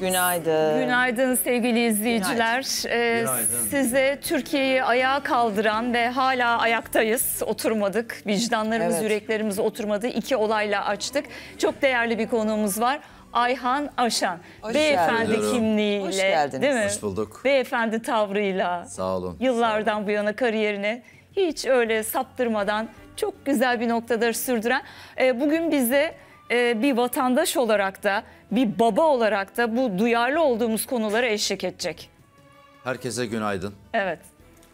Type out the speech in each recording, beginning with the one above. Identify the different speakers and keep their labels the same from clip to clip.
Speaker 1: Günaydın.
Speaker 2: Günaydın sevgili izleyiciler. Ee,
Speaker 3: Günaydın.
Speaker 2: size Türkiye'yi ayağa kaldıran ve hala ayaktayız. Oturmadık. Vicdanlarımız,
Speaker 1: Evet.
Speaker 2: yüreklerimiz oturmadı. İki olayla açtık. Çok değerli bir konuğumuz var. Ayhan Aşan.
Speaker 1: Hoş
Speaker 2: Beyefendi
Speaker 3: geldiniz.
Speaker 2: kimliğiyle,
Speaker 1: Hoş geldiniz.
Speaker 2: değil mi?
Speaker 3: Hoş bulduk.
Speaker 2: Beyefendi tavrıyla.
Speaker 3: Sağ olun.
Speaker 2: Yıllardan bu yana kariyerini hiç öyle saptırmadan çok güzel bir noktada sürdüren. e, bugün bize e, bir vatandaş olarak da bir baba olarak da bu duyarlı olduğumuz konulara eşlik edecek.
Speaker 3: Herkese günaydın.
Speaker 2: Evet.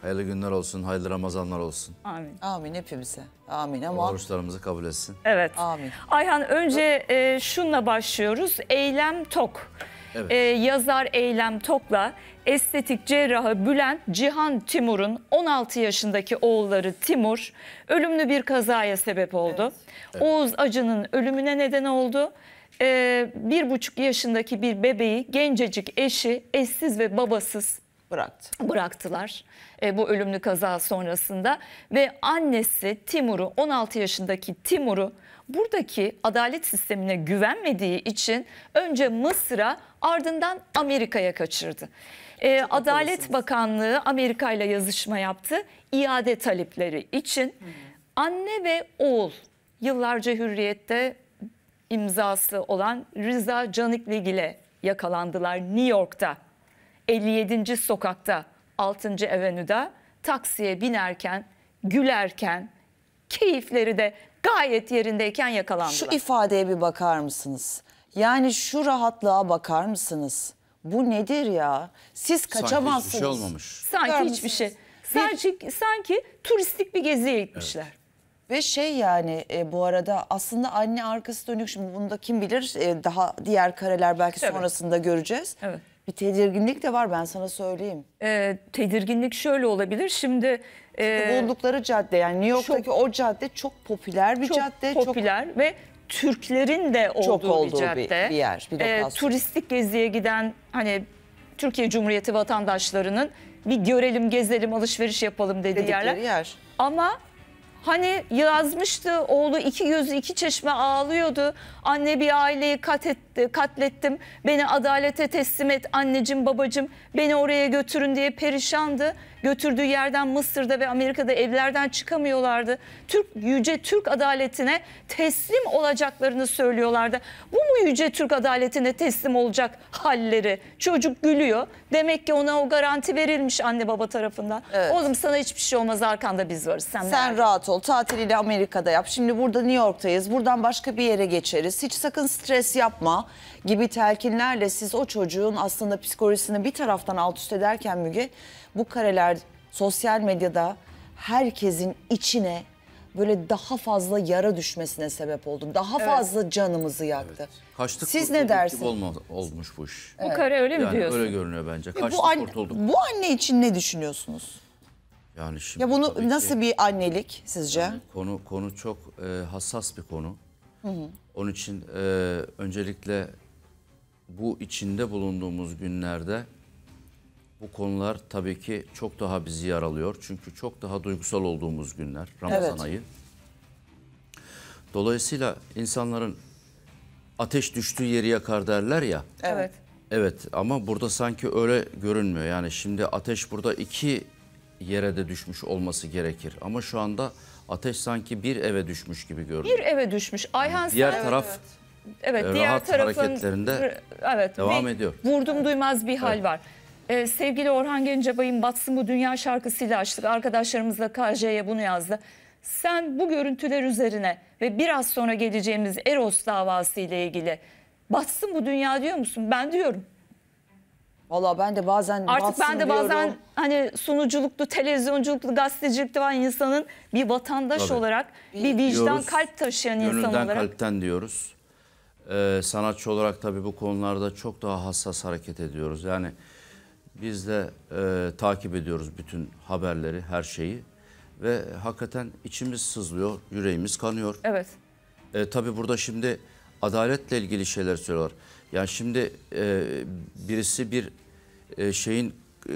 Speaker 3: Hayırlı günler olsun, hayırlı Ramazanlar olsun.
Speaker 2: Amin.
Speaker 1: Amin hepimize. Amin ama
Speaker 3: Oruçlarımızı kabul etsin.
Speaker 2: Evet.
Speaker 1: Amin.
Speaker 2: Ayhan önce e, şunla başlıyoruz. Eylem Tok.
Speaker 3: Evet.
Speaker 2: E, yazar Eylem Tok'la estetik cerrahı Bülent Cihan Timur'un 16 yaşındaki oğulları Timur ölümlü bir kazaya sebep oldu. Oğuz Acı'nın ölümüne neden oldu. E, bir buçuk yaşındaki bir bebeği gencecik eşi eşsiz ve babasız
Speaker 1: bıraktı.
Speaker 2: bıraktılar e, bu ölümlü kaza sonrasında ve annesi Timur'u 16 yaşındaki Timur'u buradaki adalet sistemine güvenmediği için önce Mısır'a ardından Amerika'ya kaçırdı. E, Adalet Bakanlığı Amerika ile yazışma yaptı iade talepleri için. Anne ve oğul yıllarca hürriyette imzası olan Rıza Canikligil ile yakalandılar New York'ta. 57. sokakta 6. Avenue'da taksiye binerken, gülerken, keyifleri de gayet yerindeyken yakalandılar.
Speaker 1: Şu ifadeye bir bakar mısınız? Yani şu rahatlığa bakar mısınız? Bu nedir ya? Siz
Speaker 3: Sanki
Speaker 1: kaçamazsınız.
Speaker 3: hiçbir şey olmamış.
Speaker 2: sanki
Speaker 1: Bakar
Speaker 2: hiçbir şey. Sanki, sanki turistik bir geziye gitmişler.
Speaker 1: Ve şey yani e, bu arada aslında anne arkası dönük şimdi bunu da kim bilir e, daha diğer kareler belki
Speaker 2: Tabii.
Speaker 1: sonrasında göreceğiz.
Speaker 2: Evet.
Speaker 1: Bir tedirginlik de var ben sana söyleyeyim.
Speaker 2: Ee, tedirginlik şöyle olabilir. Şimdi e,
Speaker 1: Bulundukları cadde yani New York'taki o cadde çok popüler bir
Speaker 2: çok
Speaker 1: cadde. Çok
Speaker 2: popüler ve Türklerin de olduğu,
Speaker 1: Çok olduğu
Speaker 2: bir
Speaker 1: bir-
Speaker 2: cadde.
Speaker 1: bir yer, bir
Speaker 2: Ee,
Speaker 1: lokasyon.
Speaker 2: turistik geziye giden hani Türkiye Cumhuriyeti vatandaşlarının bir görelim, gezelim, alışveriş yapalım dediği
Speaker 1: dedikleri
Speaker 2: yerler.
Speaker 1: yer.
Speaker 2: Ama hani yazmıştı oğlu iki gözü iki çeşme ağlıyordu. Anne bir aileyi katetti, katlettim. Beni adalete teslim et anneciğim babacığım. Beni oraya götürün diye perişandı. Götürdüğü yerden Mısır'da ve Amerika'da evlerden çıkamıyorlardı. Türk yüce Türk adaletine teslim olacaklarını söylüyorlardı. Bu mu yüce Türk adaletine teslim olacak halleri? Çocuk gülüyor. Demek ki ona o garanti verilmiş anne baba tarafından.
Speaker 1: Evet.
Speaker 2: Oğlum sana hiçbir şey olmaz arkanda biz varız. Sen,
Speaker 1: Sen rahat ol. Tatilini Amerika'da yap. Şimdi burada New York'tayız. Buradan başka bir yere geçeriz. Hiç sakın stres yapma gibi telkinlerle siz o çocuğun aslında psikolojisini bir taraftan alt üst ederken Müge bu kareler sosyal medyada herkesin içine böyle daha fazla yara düşmesine sebep oldu. Daha fazla canımızı yaktı.
Speaker 3: Kaçtık
Speaker 1: Siz ne dersiniz?
Speaker 3: Olma, olmuş bu iş.
Speaker 2: Bu kare öyle mi
Speaker 3: Yani
Speaker 2: diyorsun?
Speaker 3: öyle görünüyor bence. Kaçtık
Speaker 1: Bu, anne,
Speaker 3: kurtulduk.
Speaker 1: bu anne için ne düşünüyorsunuz?
Speaker 3: Yani şimdi
Speaker 1: Ya bunu
Speaker 3: tabii ki
Speaker 1: nasıl bir annelik sizce?
Speaker 3: konu konu çok e, hassas bir konu. Onun için e, öncelikle bu içinde bulunduğumuz günlerde bu konular tabii ki çok daha bizi yaralıyor. Çünkü çok daha duygusal olduğumuz günler Ramazan
Speaker 1: Evet.
Speaker 3: ayı. Dolayısıyla insanların ateş düştüğü yeri yakar derler ya.
Speaker 2: Evet.
Speaker 3: Evet ama burada sanki öyle görünmüyor. Yani şimdi ateş burada iki yere de düşmüş olması gerekir. Ama şu anda ateş sanki bir eve düşmüş gibi görünüyor.
Speaker 2: Bir eve düşmüş. Ayhan
Speaker 3: Diğer
Speaker 2: sen
Speaker 3: taraf
Speaker 2: evet
Speaker 3: e,
Speaker 2: diğer
Speaker 3: rahat
Speaker 2: tarafın
Speaker 3: hareketlerinde
Speaker 2: evet
Speaker 3: devam ediyor.
Speaker 2: Vurdum duymaz bir hal var. Ee, sevgili Orhan Gencebay'ın Batsın Bu Dünya şarkısıyla açtık. Arkadaşlarımız da KJ'ye bunu yazdı. Sen bu görüntüler üzerine ve biraz sonra geleceğimiz Eros davası ile ilgili Batsın bu dünya diyor musun? Ben diyorum.
Speaker 1: Valla ben de bazen
Speaker 2: Artık ben de bazen
Speaker 1: diyorum.
Speaker 2: hani sunuculuklu, televizyonculuklu, gazetecilikte olan insanın bir vatandaş
Speaker 3: Tabii.
Speaker 2: olarak bir vicdan,
Speaker 3: Diyoruz,
Speaker 2: kalp taşıyan insan
Speaker 3: Gönülden
Speaker 2: olarak.
Speaker 3: kalpten diyoruz. Ee, sanatçı olarak tabii bu konularda çok daha hassas hareket ediyoruz. Yani biz de e, takip ediyoruz bütün haberleri, her şeyi. Ve hakikaten içimiz sızlıyor, yüreğimiz kanıyor.
Speaker 2: Evet.
Speaker 3: E, tabii burada şimdi adaletle ilgili şeyler söylüyorlar. Yani şimdi e, birisi bir e, şeyin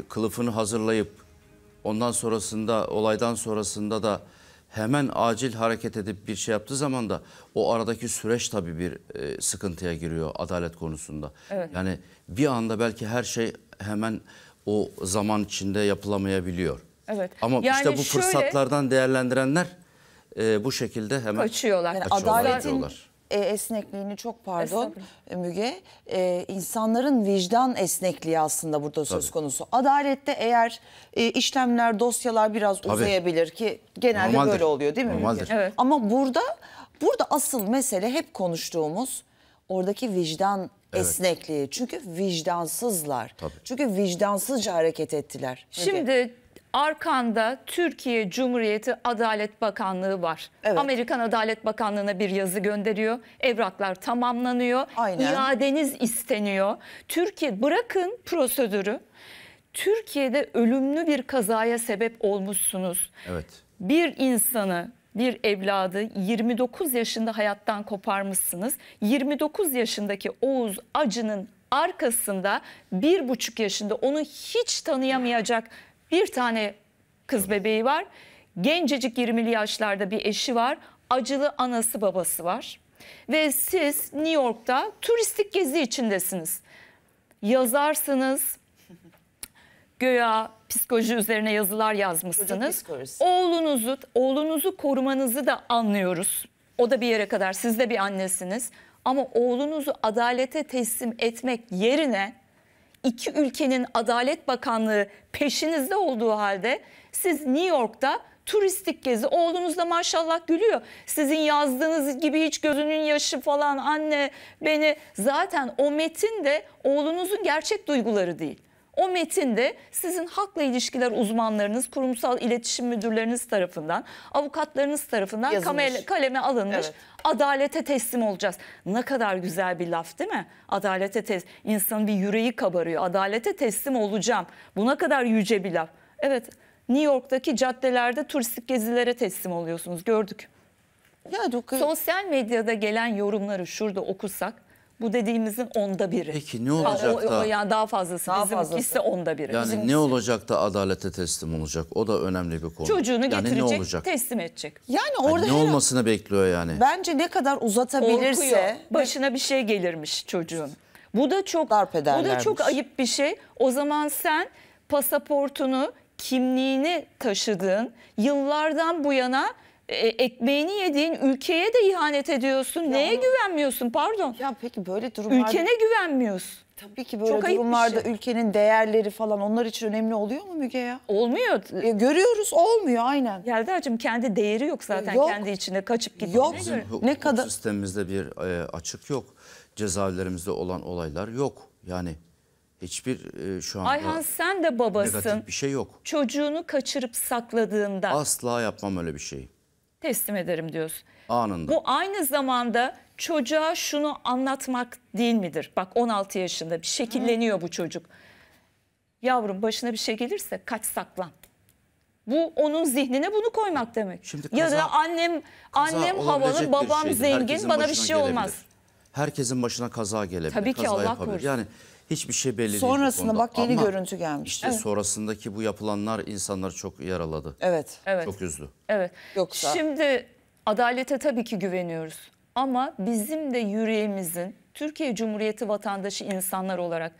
Speaker 3: kılıfını hazırlayıp ondan sonrasında olaydan sonrasında da hemen acil hareket edip bir şey yaptığı zaman da o aradaki süreç tabii bir e, sıkıntıya giriyor adalet konusunda. Yani bir anda belki her şey hemen o zaman içinde yapılamayabiliyor.
Speaker 2: Evet.
Speaker 3: Ama
Speaker 2: Yani
Speaker 3: işte bu
Speaker 2: şöyle-
Speaker 3: fırsatlardan değerlendirenler e, bu şekilde hemen
Speaker 2: Kaçıyorlar.
Speaker 1: Yani
Speaker 3: Kaçıyorlar,
Speaker 1: adaletin
Speaker 3: kaçıyorlar.
Speaker 1: E, esnekliğini çok pardon
Speaker 2: Estağfurullah.
Speaker 1: Müge e, insanların vicdan esnekliği aslında burada söz konusu. Adalette eğer e, işlemler dosyalar biraz uzayabilir ki genelde
Speaker 3: Normaldir.
Speaker 1: böyle oluyor değil mi Müge?
Speaker 3: Normaldir.
Speaker 2: Evet.
Speaker 1: Ama burada burada asıl mesele hep konuştuğumuz oradaki vicdan esnekliği. Çünkü vicdansızlar.
Speaker 3: Tabii.
Speaker 1: Çünkü vicdansızca hareket ettiler. Müge.
Speaker 2: Şimdi arkanda Türkiye Cumhuriyeti Adalet Bakanlığı var.
Speaker 1: Evet.
Speaker 2: Amerikan Adalet Bakanlığı'na bir yazı gönderiyor. Evraklar tamamlanıyor.
Speaker 1: Aynen.
Speaker 2: İadeniz isteniyor. Türkiye bırakın prosedürü. Türkiye'de ölümlü bir kazaya sebep olmuşsunuz.
Speaker 3: evet.
Speaker 2: bir insanı, bir evladı 29 yaşında hayattan koparmışsınız. 29 yaşındaki Oğuz Acı'nın arkasında bir buçuk yaşında onu hiç tanıyamayacak bir tane kız bebeği var. Gencecik 20'li yaşlarda bir eşi var. Acılı anası babası var. Ve siz New York'ta turistik gezi içindesiniz. Yazarsınız, göya psikoloji üzerine yazılar yazmışsınız. Oğlunuzu, oğlunuzu korumanızı da anlıyoruz. O da bir yere kadar siz de bir annesiniz. Ama oğlunuzu adalete teslim etmek yerine iki ülkenin Adalet Bakanlığı peşinizde olduğu halde siz New York'ta turistik gezi oğlunuz da maşallah gülüyor. Sizin yazdığınız gibi hiç gözünün yaşı falan anne beni zaten o metin de oğlunuzun gerçek duyguları değil. O metinde sizin halkla ilişkiler uzmanlarınız, kurumsal iletişim müdürleriniz tarafından, avukatlarınız tarafından
Speaker 1: Yazılmış.
Speaker 2: kamele- kaleme alınmış.
Speaker 1: Evet.
Speaker 2: Adalete teslim olacağız. Ne kadar güzel bir laf değil mi? Adalete teslim. İnsanın bir yüreği kabarıyor. Adalete teslim olacağım. Bu ne kadar yüce bir laf. Evet New York'taki caddelerde turistik gezilere teslim oluyorsunuz gördük.
Speaker 1: Ya
Speaker 2: Sosyal medyada gelen yorumları şurada okusak bu dediğimizin onda biri.
Speaker 3: Peki ne olacak
Speaker 2: o, o,
Speaker 3: da
Speaker 2: yani daha fazlası.
Speaker 1: Daha
Speaker 2: Bizim
Speaker 1: fazlası.
Speaker 2: ise onda biri.
Speaker 3: yani
Speaker 2: Bizim
Speaker 3: ne olacak da adalete teslim olacak? O da önemli bir konu.
Speaker 2: çocuğunu
Speaker 3: yani
Speaker 2: getirecek,
Speaker 3: ne olacak?
Speaker 2: teslim edecek.
Speaker 1: yani
Speaker 3: Yani
Speaker 1: orada
Speaker 3: ne
Speaker 1: her-
Speaker 3: olmasını bekliyor yani?
Speaker 1: bence ne kadar
Speaker 2: Korkuyor.
Speaker 1: uzatabilirse
Speaker 2: Başına bir şey gelirmiş çocuğun. Bu da çok
Speaker 1: Darp
Speaker 2: bu da çok ayıp bir şey. O zaman sen pasaportunu, kimliğini taşıdığın, yıllardan bu yana e, ekmeğini yediğin ülkeye de ihanet ediyorsun. Neye
Speaker 1: onu-
Speaker 2: güvenmiyorsun? Pardon.
Speaker 1: ya peki böyle durumlarda
Speaker 2: Ülkene güvenmiyorsun.
Speaker 1: tabii ki böyle
Speaker 2: Çok ayıp bir
Speaker 1: durumlarda
Speaker 2: şey.
Speaker 1: ülkenin değerleri falan onlar için önemli oluyor mu Müge ya?
Speaker 2: Olmuyor.
Speaker 1: E, görüyoruz olmuyor aynen.
Speaker 2: Yelda'cığım kendi değeri yok zaten
Speaker 1: Yok.
Speaker 2: kendi içinde kaçıp gittiğine
Speaker 1: Yok.
Speaker 2: göre.
Speaker 3: Bizim hukuk
Speaker 1: Ne kadar-
Speaker 3: sistemimizde bir e, açık yok. Cezaevlerimizde olan olaylar yok. Yani hiçbir e, şu anda
Speaker 2: Ayhan sen de babasın.
Speaker 3: negatif bir şey yok.
Speaker 2: Çocuğunu kaçırıp sakladığında
Speaker 3: Asla yapmam öyle bir şey.
Speaker 2: Teslim ederim diyorsun.
Speaker 3: Anında.
Speaker 2: Bu aynı zamanda çocuğa şunu anlatmak değil midir? Bak 16 yaşında bir şekilleniyor bu çocuk. Yavrum başına bir şey gelirse kaç saklan. Bu onun zihnine bunu koymak demek.
Speaker 3: Şimdi
Speaker 2: ya
Speaker 3: kaza-
Speaker 2: da annem
Speaker 3: Kaza
Speaker 2: annem havalı, babam
Speaker 3: şeydir.
Speaker 2: zengin,
Speaker 3: Herkesin
Speaker 2: bana bir şey olmaz.
Speaker 3: gelebilir. Herkesin başına kaza gelebilir.
Speaker 2: Tabii ki,
Speaker 3: kaza
Speaker 2: Allah
Speaker 3: yapabilir.
Speaker 2: korusun.
Speaker 3: Yani hiçbir şey belli değil.
Speaker 1: Sonrasında bak yeni
Speaker 3: Ama
Speaker 1: görüntü gelmiş.
Speaker 3: İşte sonrasındaki bu yapılanlar insanları çok yaraladı.
Speaker 1: Evet.
Speaker 2: Evet.
Speaker 3: Çok üzdü.
Speaker 2: Evet.
Speaker 1: Yoksa-
Speaker 2: Şimdi adalete tabii ki güveniyoruz. Ama bizim de yüreğimizin Türkiye Cumhuriyeti vatandaşı insanlar olarak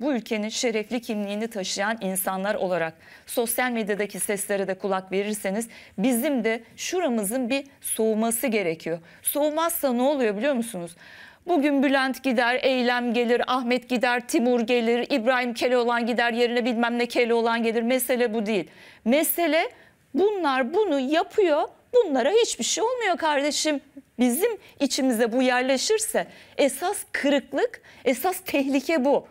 Speaker 2: bu ülkenin şerefli kimliğini taşıyan insanlar olarak sosyal medyadaki seslere de kulak verirseniz bizim de şuramızın bir soğuması gerekiyor. Soğumazsa ne oluyor biliyor musunuz? Bugün Bülent gider, Eylem gelir, Ahmet gider, Timur gelir, İbrahim Keloğlan gider, yerine bilmem ne Keloğlan gelir. Mesele bu değil. Mesele bunlar bunu yapıyor. Bunlara hiçbir şey olmuyor kardeşim. Bizim içimize bu yerleşirse esas kırıklık, esas tehlike bu.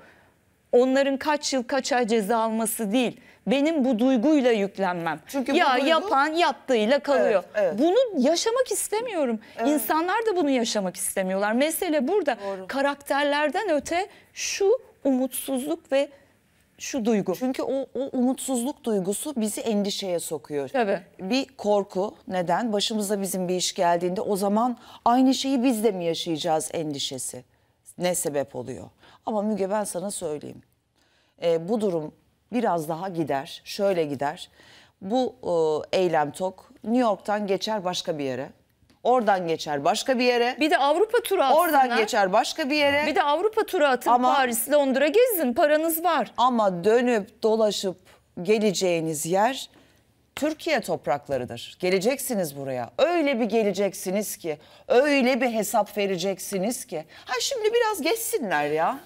Speaker 2: Onların kaç yıl kaç ay ceza alması değil. Benim bu duyguyla yüklenmem.
Speaker 1: Çünkü bu
Speaker 2: ya
Speaker 1: duygu-
Speaker 2: yapan yaptığıyla kalıyor.
Speaker 1: Evet, evet.
Speaker 2: Bunu yaşamak istemiyorum. İnsanlar da bunu yaşamak istemiyorlar. Mesele burada.
Speaker 1: Doğru.
Speaker 2: Karakterlerden öte şu umutsuzluk ve şu duygu.
Speaker 1: Çünkü o, o umutsuzluk duygusu bizi endişeye sokuyor.
Speaker 2: Tabii.
Speaker 1: Bir korku neden? Başımıza bizim bir iş geldiğinde o zaman aynı şeyi biz de mi yaşayacağız endişesi. Ne sebep oluyor? Ama Müge ben sana söyleyeyim. Ee, bu durum biraz daha gider, şöyle gider. bu e, eylem tok New York'tan geçer başka bir yere. Oradan geçer başka bir yere.
Speaker 2: Bir de Avrupa turu atsınlar.
Speaker 1: Oradan geçer başka bir yere.
Speaker 2: Bir de Avrupa turu atın
Speaker 1: Ama-
Speaker 2: Paris, Londra gezin paranız var.
Speaker 1: Ama dönüp dolaşıp geleceğiniz yer Türkiye topraklarıdır. Geleceksiniz buraya. Öyle bir geleceksiniz ki, öyle bir hesap vereceksiniz ki. Ha şimdi biraz geçsinler ya.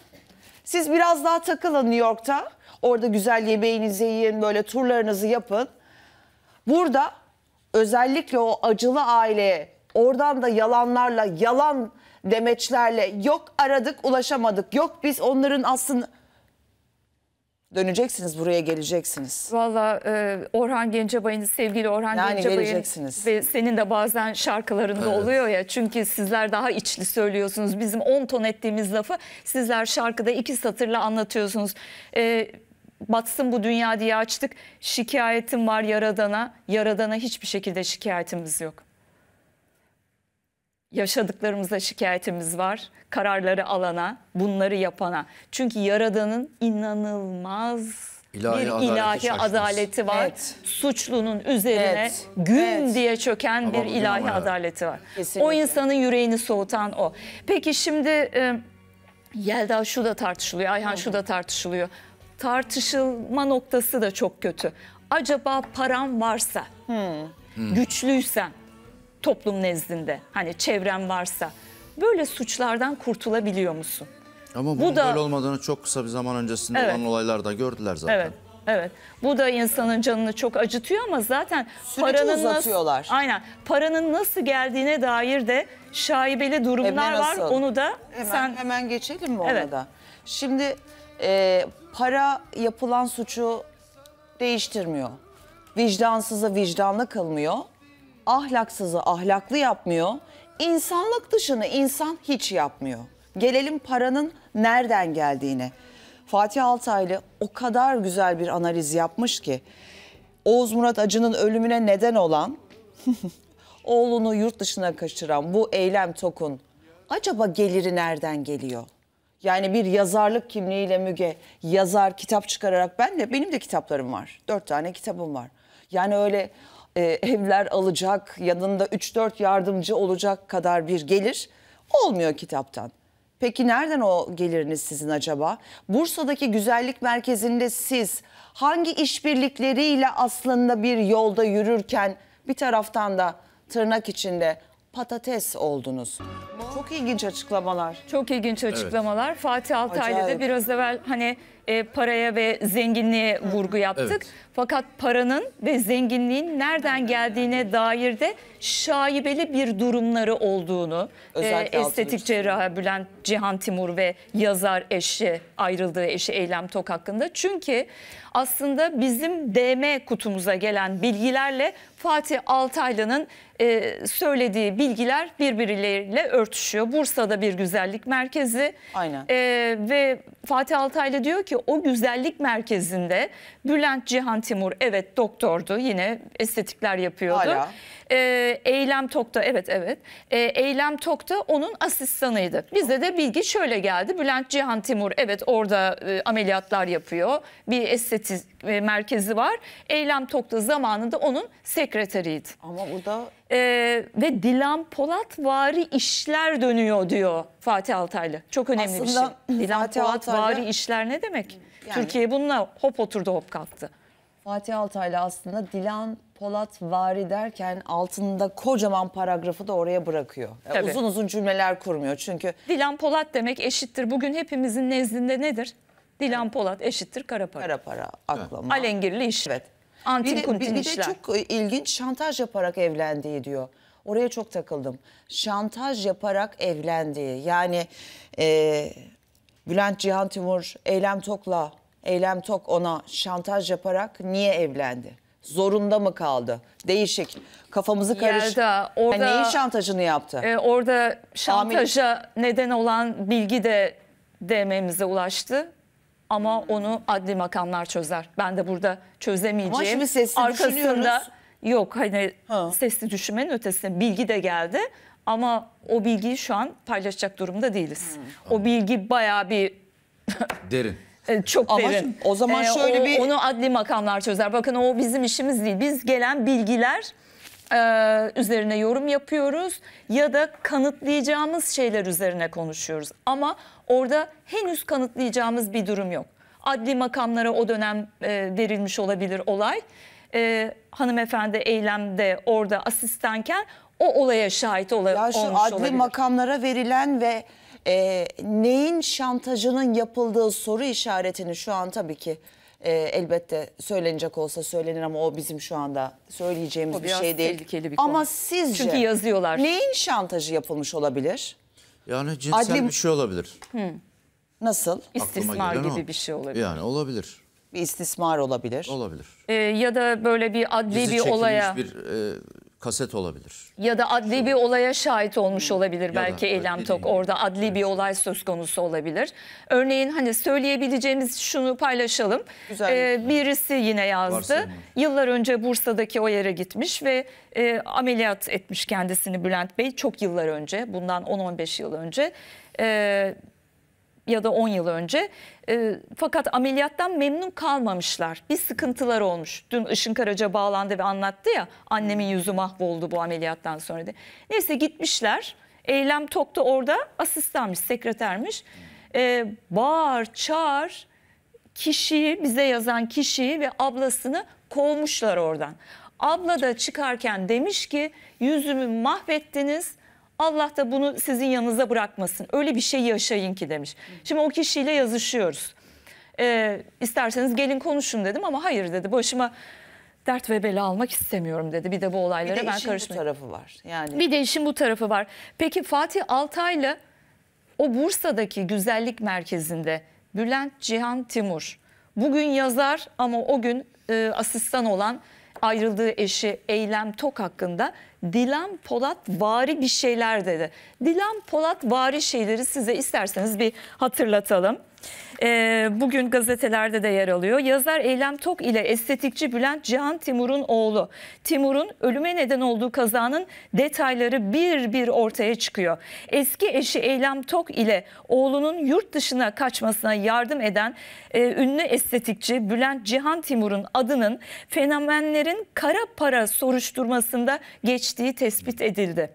Speaker 1: Siz biraz daha takılın New York'ta. Orada güzel yemeğinizi yiyin, böyle turlarınızı yapın. Burada özellikle o acılı aileye oradan da yalanlarla, yalan demeçlerle yok aradık ulaşamadık. Yok biz onların aslında döneceksiniz buraya geleceksiniz.
Speaker 2: Valla e, Orhan Gencebay'ın sevgili Orhan
Speaker 1: Yani
Speaker 2: Gencebay'ın ve senin de bazen şarkılarında oluyor ya çünkü sizler daha içli söylüyorsunuz. Bizim 10 ton ettiğimiz lafı sizler şarkıda iki satırla anlatıyorsunuz. E, batsın bu dünya diye açtık. Şikayetim var Yaradan'a. Yaradan'a hiçbir şekilde şikayetimiz yok. Yaşadıklarımıza şikayetimiz var. Kararları alana, bunları yapana. Çünkü Yaradan'ın inanılmaz
Speaker 3: İlahi
Speaker 2: bir
Speaker 3: adaleti
Speaker 2: ilahi
Speaker 3: şaşmaz.
Speaker 2: adaleti var.
Speaker 1: Evet.
Speaker 2: Suçlunun üzerine
Speaker 1: Evet.
Speaker 2: gün
Speaker 1: Evet.
Speaker 2: diye çöken
Speaker 3: Ama
Speaker 2: bir ilahi
Speaker 3: ama-
Speaker 2: adaleti var.
Speaker 1: Kesinlikle.
Speaker 2: O insanın yüreğini soğutan o. Peki şimdi e, Yelda şu da tartışılıyor, Ayhan şu da tartışılıyor. Tartışılma noktası da çok kötü. Acaba param varsa, güçlüysen toplum nezdinde, hani çevren varsa böyle suçlardan kurtulabiliyor musun?
Speaker 3: Ama
Speaker 2: Bu
Speaker 3: bunun
Speaker 2: da-
Speaker 3: böyle olmadığını çok kısa bir zaman öncesinde
Speaker 2: Evet.
Speaker 3: olan olaylarda gördüler zaten.
Speaker 2: Evet. Evet. Bu da insanın canını çok acıtıyor ama zaten
Speaker 1: Süreci
Speaker 2: paranın
Speaker 1: uzatıyorlar.
Speaker 2: nasıl aynen paranın nasıl geldiğine dair de şaibeli durumlar var. Onu da
Speaker 1: Hemen,
Speaker 2: sen
Speaker 1: hemen geçelim mi ona
Speaker 2: Evet.
Speaker 1: da? Şimdi e, para yapılan suçu değiştirmiyor. Vicdansızı vicdanlı kılmıyor. Ahlaksızı ahlaklı yapmıyor. İnsanlık dışını insan hiç yapmıyor. Gelelim paranın nereden geldiğine. Fatih Altaylı o kadar güzel bir analiz yapmış ki Oğuz Murat Acı'nın ölümüne neden olan oğlunu yurt dışına kaçıran bu eylem Tokun acaba geliri nereden geliyor? Yani bir yazarlık kimliğiyle Müge yazar kitap çıkararak ben de benim de kitaplarım var. Dört tane kitabım var. Yani öyle e, evler alacak yanında 3-4 yardımcı olacak kadar bir gelir olmuyor kitaptan. Peki nereden o geliriniz sizin acaba? Bursa'daki güzellik merkezinde siz hangi işbirlikleriyle aslında bir yolda yürürken bir taraftan da tırnak içinde patates oldunuz? Çok ilginç açıklamalar.
Speaker 2: çok ilginç açıklamalar. Fatih Altaylı da biraz evvel hani e, paraya ve zenginliğe vurgu yaptık.
Speaker 3: Evet.
Speaker 2: Fakat paranın ve zenginliğin nereden geldiğine dair de şaibeli bir durumları olduğunu e,
Speaker 1: Özellikle
Speaker 2: estetik cerrahı Bülent Cihan Timur ve yazar eşi ayrıldığı eşi Eylem Tok hakkında. Çünkü aslında bizim DM kutumuza gelen bilgilerle Fatih Altaylı'nın e, söylediği bilgiler birbirleriyle örtüşüyor. Bursa'da bir güzellik merkezi.
Speaker 1: Aynen.
Speaker 2: E, ve Fatih Altaylı diyor ki o güzellik merkezinde Bülent Cihan Timur evet doktordu yine estetikler yapıyordu.
Speaker 1: Hala.
Speaker 2: E, Eylem Tok'ta evet evet. E, Eylem Tok'ta onun asistanıydı. Bize de bilgi şöyle geldi. Bülent Cihan Timur evet orada e, ameliyatlar yapıyor. Bir estetik e, merkezi var. Eylem Tok'ta zamanında onun sekreteriydi.
Speaker 1: Ama burada
Speaker 2: E, ve Dilan Polat vari işler dönüyor diyor Fatih Altaylı. Çok önemli
Speaker 1: Aslında
Speaker 2: bir şey. Dilan
Speaker 1: Fatih
Speaker 2: Polat
Speaker 1: Altaylı-
Speaker 2: vari işler ne demek?
Speaker 1: Yani-
Speaker 2: Türkiye bununla hop oturdu hop kalktı.
Speaker 1: Fatih Altaylı aslında Dilan Polat vari derken altında kocaman paragrafı da oraya bırakıyor.
Speaker 2: Tabii.
Speaker 1: uzun uzun cümleler kurmuyor çünkü
Speaker 2: Dilan Polat demek eşittir. Bugün hepimizin nezdinde nedir? Dilan Polat eşittir kara para.
Speaker 1: para para aklama.
Speaker 2: Alengirli iş.
Speaker 1: Evet.
Speaker 2: Antin
Speaker 1: bir de,
Speaker 2: kuntin
Speaker 1: bir, bir de çok ilginç şantaj yaparak evlendiği diyor. Oraya çok takıldım. Şantaj yaparak evlendiği. Yani e, Bülent Cihan Timur Eylem Tok'la Eylem Tok ona şantaj yaparak niye evlendi? Zorunda mı kaldı? Değişik. Kafamızı karış.
Speaker 2: Yelda, orada-
Speaker 1: Yani neyin şantajını yaptı?
Speaker 2: Ee, orada şantaja neden olan bilgi de DM'mize ulaştı. Ama onu adli makamlar çözer. Ben de burada çözemeyeceğim.
Speaker 1: Ama şimdi sesli
Speaker 2: Arkasında
Speaker 1: düşünüyoruz.
Speaker 2: yok hani
Speaker 1: Ha.
Speaker 2: sesli düşünmenin ötesinde bilgi de geldi. Ama o bilgiyi şu an paylaşacak durumda değiliz. O bilgi bayağı bir
Speaker 3: Derin.
Speaker 2: E, Çok
Speaker 1: Ama
Speaker 2: derin.
Speaker 1: o zaman
Speaker 2: E,
Speaker 1: şöyle
Speaker 2: o-
Speaker 1: bir-
Speaker 2: Onu adli makamlar çözer. Bakın o bizim işimiz değil. Biz gelen bilgiler e, üzerine yorum yapıyoruz ya da kanıtlayacağımız şeyler üzerine konuşuyoruz. Ama orada henüz kanıtlayacağımız bir durum yok. Adli makamlara o dönem e, verilmiş olabilir olay. E, hanımefendi eylemde orada asistanken o olaya şahit ola,
Speaker 1: Ya şu
Speaker 2: olmuş
Speaker 1: adli
Speaker 2: olabilir.
Speaker 1: makamlara verilen ve e, neyin şantajının yapıldığı soru işaretini şu an tabii ki e, elbette söylenecek olsa söylenir ama o bizim şu anda söyleyeceğimiz
Speaker 2: O
Speaker 1: bir şey değil.
Speaker 2: tehlikeli bir
Speaker 1: ama
Speaker 2: konu.
Speaker 1: sizce
Speaker 2: Çünkü yazıyorlar.
Speaker 1: neyin şantajı yapılmış olabilir?
Speaker 3: Yani cinsel
Speaker 1: Adli-
Speaker 3: bir şey olabilir.
Speaker 1: Nasıl?
Speaker 3: Aklıma
Speaker 2: İstismar gibi
Speaker 3: o.
Speaker 2: bir şey olabilir.
Speaker 3: Yani olabilir.
Speaker 1: Bir istismar olabilir.
Speaker 3: Olabilir.
Speaker 2: E, ya da böyle bir adli
Speaker 3: Dizi
Speaker 2: bir olaya
Speaker 3: bir e, kaset olabilir.
Speaker 2: ya da adli bir olaya şahit olmuş olabilir
Speaker 3: da,
Speaker 2: belki
Speaker 3: evet,
Speaker 2: Eylem Tok orada adli bir olay söz konusu olabilir. Örneğin hani söyleyebileceğimiz şunu paylaşalım.
Speaker 1: Güzel.
Speaker 2: Ee, birisi yine yazdı.
Speaker 3: Varsayımlar.
Speaker 2: Yıllar önce Bursa'daki o yere gitmiş ve e, ameliyat etmiş kendisini Bülent Bey çok yıllar önce bundan 10-15 yıl önce. Ee, ya da 10 yıl önce. E, fakat ameliyattan memnun kalmamışlar. Bir sıkıntılar olmuş. Dün Işın Karaca bağlandı ve anlattı ya annemin yüzü mahvoldu bu ameliyattan sonra diye. Neyse gitmişler. Eylem Tok da orada asistanmış, sekretermiş. E, bağır, çağır kişiyi bize yazan kişiyi ve ablasını kovmuşlar oradan. Abla da çıkarken demiş ki yüzümü mahvettiniz. Allah da bunu sizin yanınıza bırakmasın. Öyle bir şey yaşayın ki demiş. Şimdi o kişiyle yazışıyoruz. Ee, isterseniz gelin konuşun dedim ama hayır dedi. Başıma dert ve bela almak istemiyorum dedi. Bir de bu
Speaker 1: Bir
Speaker 2: olaylara
Speaker 1: de
Speaker 2: ben
Speaker 1: işin bu tarafı var. Yani
Speaker 2: Bir de işin bu tarafı var. Peki Fatih Altaylı o Bursa'daki güzellik merkezinde Bülent Cihan Timur bugün yazar ama o gün e, asistan olan ayrıldığı eşi Eylem Tok hakkında Dilan Polat vari bir şeyler dedi. Dilan Polat vari şeyleri size isterseniz bir hatırlatalım. Ee, bugün gazetelerde de yer alıyor. Yazar Eylem Tok ile estetikçi Bülent Cihan Timur'un oğlu. Timur'un ölüme neden olduğu kazanın detayları bir bir ortaya çıkıyor. Eski eşi Eylem Tok ile oğlunun yurt dışına kaçmasına yardım eden e, ünlü estetikçi Bülent Cihan Timur'un adının fenomenlerin kara para soruşturmasında geçtiği tespit edildi.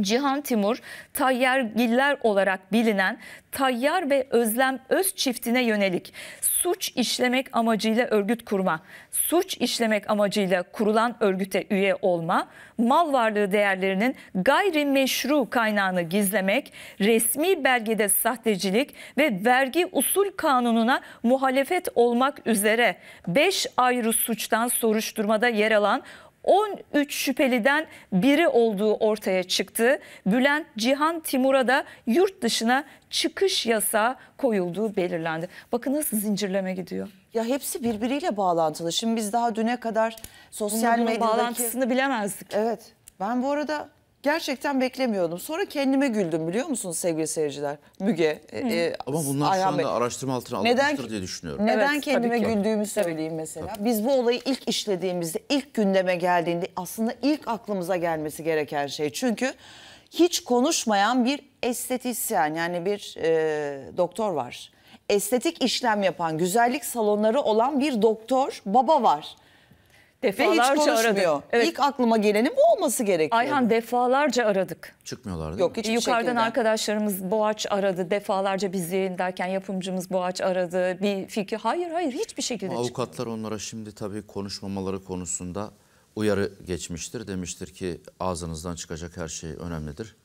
Speaker 2: Cihan Timur, Tayyargiller olarak bilinen Tayyar ve Özlem Öz çiftine yönelik suç işlemek amacıyla örgüt kurma, suç işlemek amacıyla kurulan örgüte üye olma, mal varlığı değerlerinin gayrimeşru kaynağını gizlemek, resmi belgede sahtecilik ve vergi usul kanununa muhalefet olmak üzere 5 ayrı suçtan soruşturmada yer alan 13 şüpheliden biri olduğu ortaya çıktı. Bülent Cihan Timur'a da yurt dışına çıkış yasağı koyulduğu belirlendi. Bakın nasıl zincirleme gidiyor.
Speaker 1: ya hepsi birbiriyle bağlantılı. Şimdi biz daha düne kadar sosyal medyadaki
Speaker 2: bağlantısını bilemezdik.
Speaker 1: Evet. Ben bu arada gerçekten beklemiyordum. Sonra kendime güldüm biliyor musunuz sevgili seyirciler? Müge. e, e,
Speaker 3: Ama bunlar şu
Speaker 1: Ayhan Bey.
Speaker 3: anda araştırma altına
Speaker 1: Neden-
Speaker 3: alınmıştır diye düşünüyorum.
Speaker 1: Neden
Speaker 2: Evet,
Speaker 1: kendime
Speaker 2: tabii
Speaker 1: güldüğümü söyleyeyim mesela. Biz bu olayı ilk işlediğimizde, ilk gündeme geldiğinde aslında ilk aklımıza gelmesi gereken şey. Çünkü hiç konuşmayan bir estetisyen yani bir e, doktor var. Estetik işlem yapan, güzellik salonları olan bir doktor baba var. Ve hiç
Speaker 2: Defalarca
Speaker 1: konuşmuyor.
Speaker 2: aradık. Evet.
Speaker 1: İlk aklıma gelenin bu olması gerekiyor.
Speaker 2: Ayhan defalarca aradık.
Speaker 3: Çıkmıyorlar değil
Speaker 1: Yok
Speaker 3: mi?
Speaker 1: hiçbir
Speaker 2: Yukarıdan
Speaker 1: şekilde.
Speaker 2: arkadaşlarımız Boğaç aradı. Defalarca biz yayındayken yapımcımız Boğaç aradı. Bir fikir. Hayır hayır hiçbir şekilde
Speaker 3: Ama
Speaker 2: çıkmadı.
Speaker 3: Avukatlar onlara şimdi tabii konuşmamaları konusunda uyarı geçmiştir. Demiştir ki ağzınızdan çıkacak her şey önemlidir.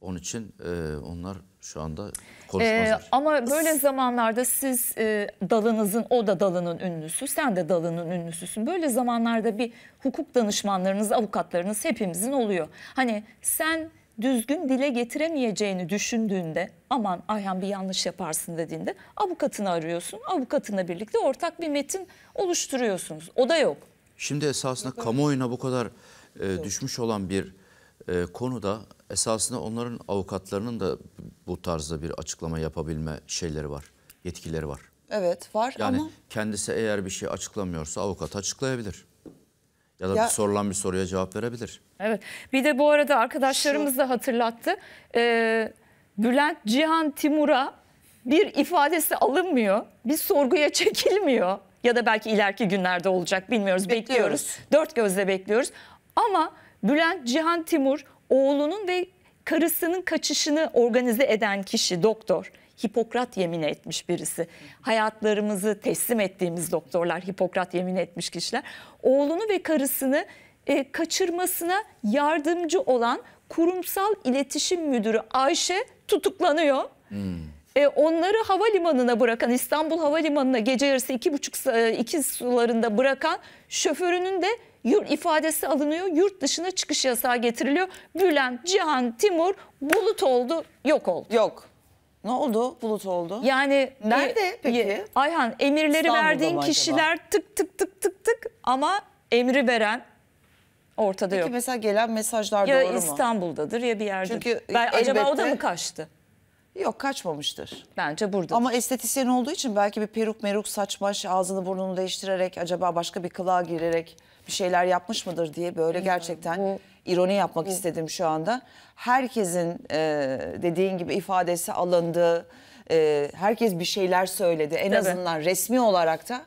Speaker 3: Onun için e, onlar şu anda
Speaker 2: Ee,
Speaker 3: konuşmazlar.
Speaker 2: ama böyle zamanlarda siz e, dalınızın, o da dalının ünlüsü, sen de dalının ünlüsüsün. Böyle zamanlarda bir hukuk danışmanlarınız, avukatlarınız hepimizin oluyor. Hani sen düzgün dile getiremeyeceğini düşündüğünde aman Ayhan bir yanlış yaparsın dediğinde avukatını arıyorsun. Avukatınla birlikte ortak bir metin oluşturuyorsunuz. O da yok.
Speaker 3: Şimdi esasında kamuoyuna bu kadar e, düşmüş olan bir e, konuda esasında onların avukatlarının da bu tarzda bir açıklama yapabilme şeyleri var, yetkileri var.
Speaker 1: Evet var
Speaker 3: Yani
Speaker 1: ama
Speaker 3: kendisi eğer bir şey açıklamıyorsa avukat açıklayabilir. Ya da
Speaker 1: Ya-
Speaker 3: bir sorulan bir soruya cevap verebilir.
Speaker 2: Evet. Bir de bu arada arkadaşlarımız da hatırlattı. Ee, Bülent Cihan Timur'a bir ifadesi alınmıyor, bir sorguya çekilmiyor ya da belki ileriki günlerde olacak bilmiyoruz bekliyoruz.
Speaker 1: Bekliyoruz.
Speaker 2: Dört gözle bekliyoruz. Ama Bülent Cihan Timur oğlunun ve karısının kaçışını organize eden kişi doktor. Hipokrat yemin etmiş birisi. Hayatlarımızı teslim ettiğimiz doktorlar, Hipokrat yemin etmiş kişiler. Oğlunu ve karısını e, kaçırmasına yardımcı olan kurumsal iletişim müdürü Ayşe tutuklanıyor. E, onları havalimanına bırakan İstanbul Havalimanı'na gece yarısı iki buçuk e, iki sularında bırakan şoförünün de yurt ifadesi alınıyor. Yurt dışına çıkış yasağı getiriliyor. Bülent, Cihan, Timur bulut oldu, yok oldu.
Speaker 1: Yok. Ne oldu? Bulut oldu.
Speaker 2: Yani
Speaker 1: Nerede
Speaker 2: e,
Speaker 1: peki?
Speaker 2: Ayhan emirleri
Speaker 1: İstanbul'da
Speaker 2: verdiğin
Speaker 1: mı acaba?
Speaker 2: kişiler tık tık tık tık tık ama emri veren ortada
Speaker 1: Peki
Speaker 2: yok.
Speaker 1: mesela gelen mesajlar
Speaker 2: Ya
Speaker 1: doğru mu?
Speaker 2: İstanbul'dadır ya bir yerde.
Speaker 1: Çünkü
Speaker 2: ben, acaba o da
Speaker 1: elbette-
Speaker 2: mı kaçtı?
Speaker 1: Yok kaçmamıştır.
Speaker 2: Bence burada.
Speaker 1: Ama estetisyen olduğu için belki bir peruk meruk saç baş ağzını burnunu değiştirerek acaba başka bir kılığa girerek bir şeyler yapmış mıdır diye böyle gerçekten
Speaker 2: bu-
Speaker 1: ironi yapmak istedim şu anda. Herkesin e, dediğin gibi ifadesi alındı. E, herkes bir şeyler söyledi. En
Speaker 2: Tabii.
Speaker 1: azından resmi olarak da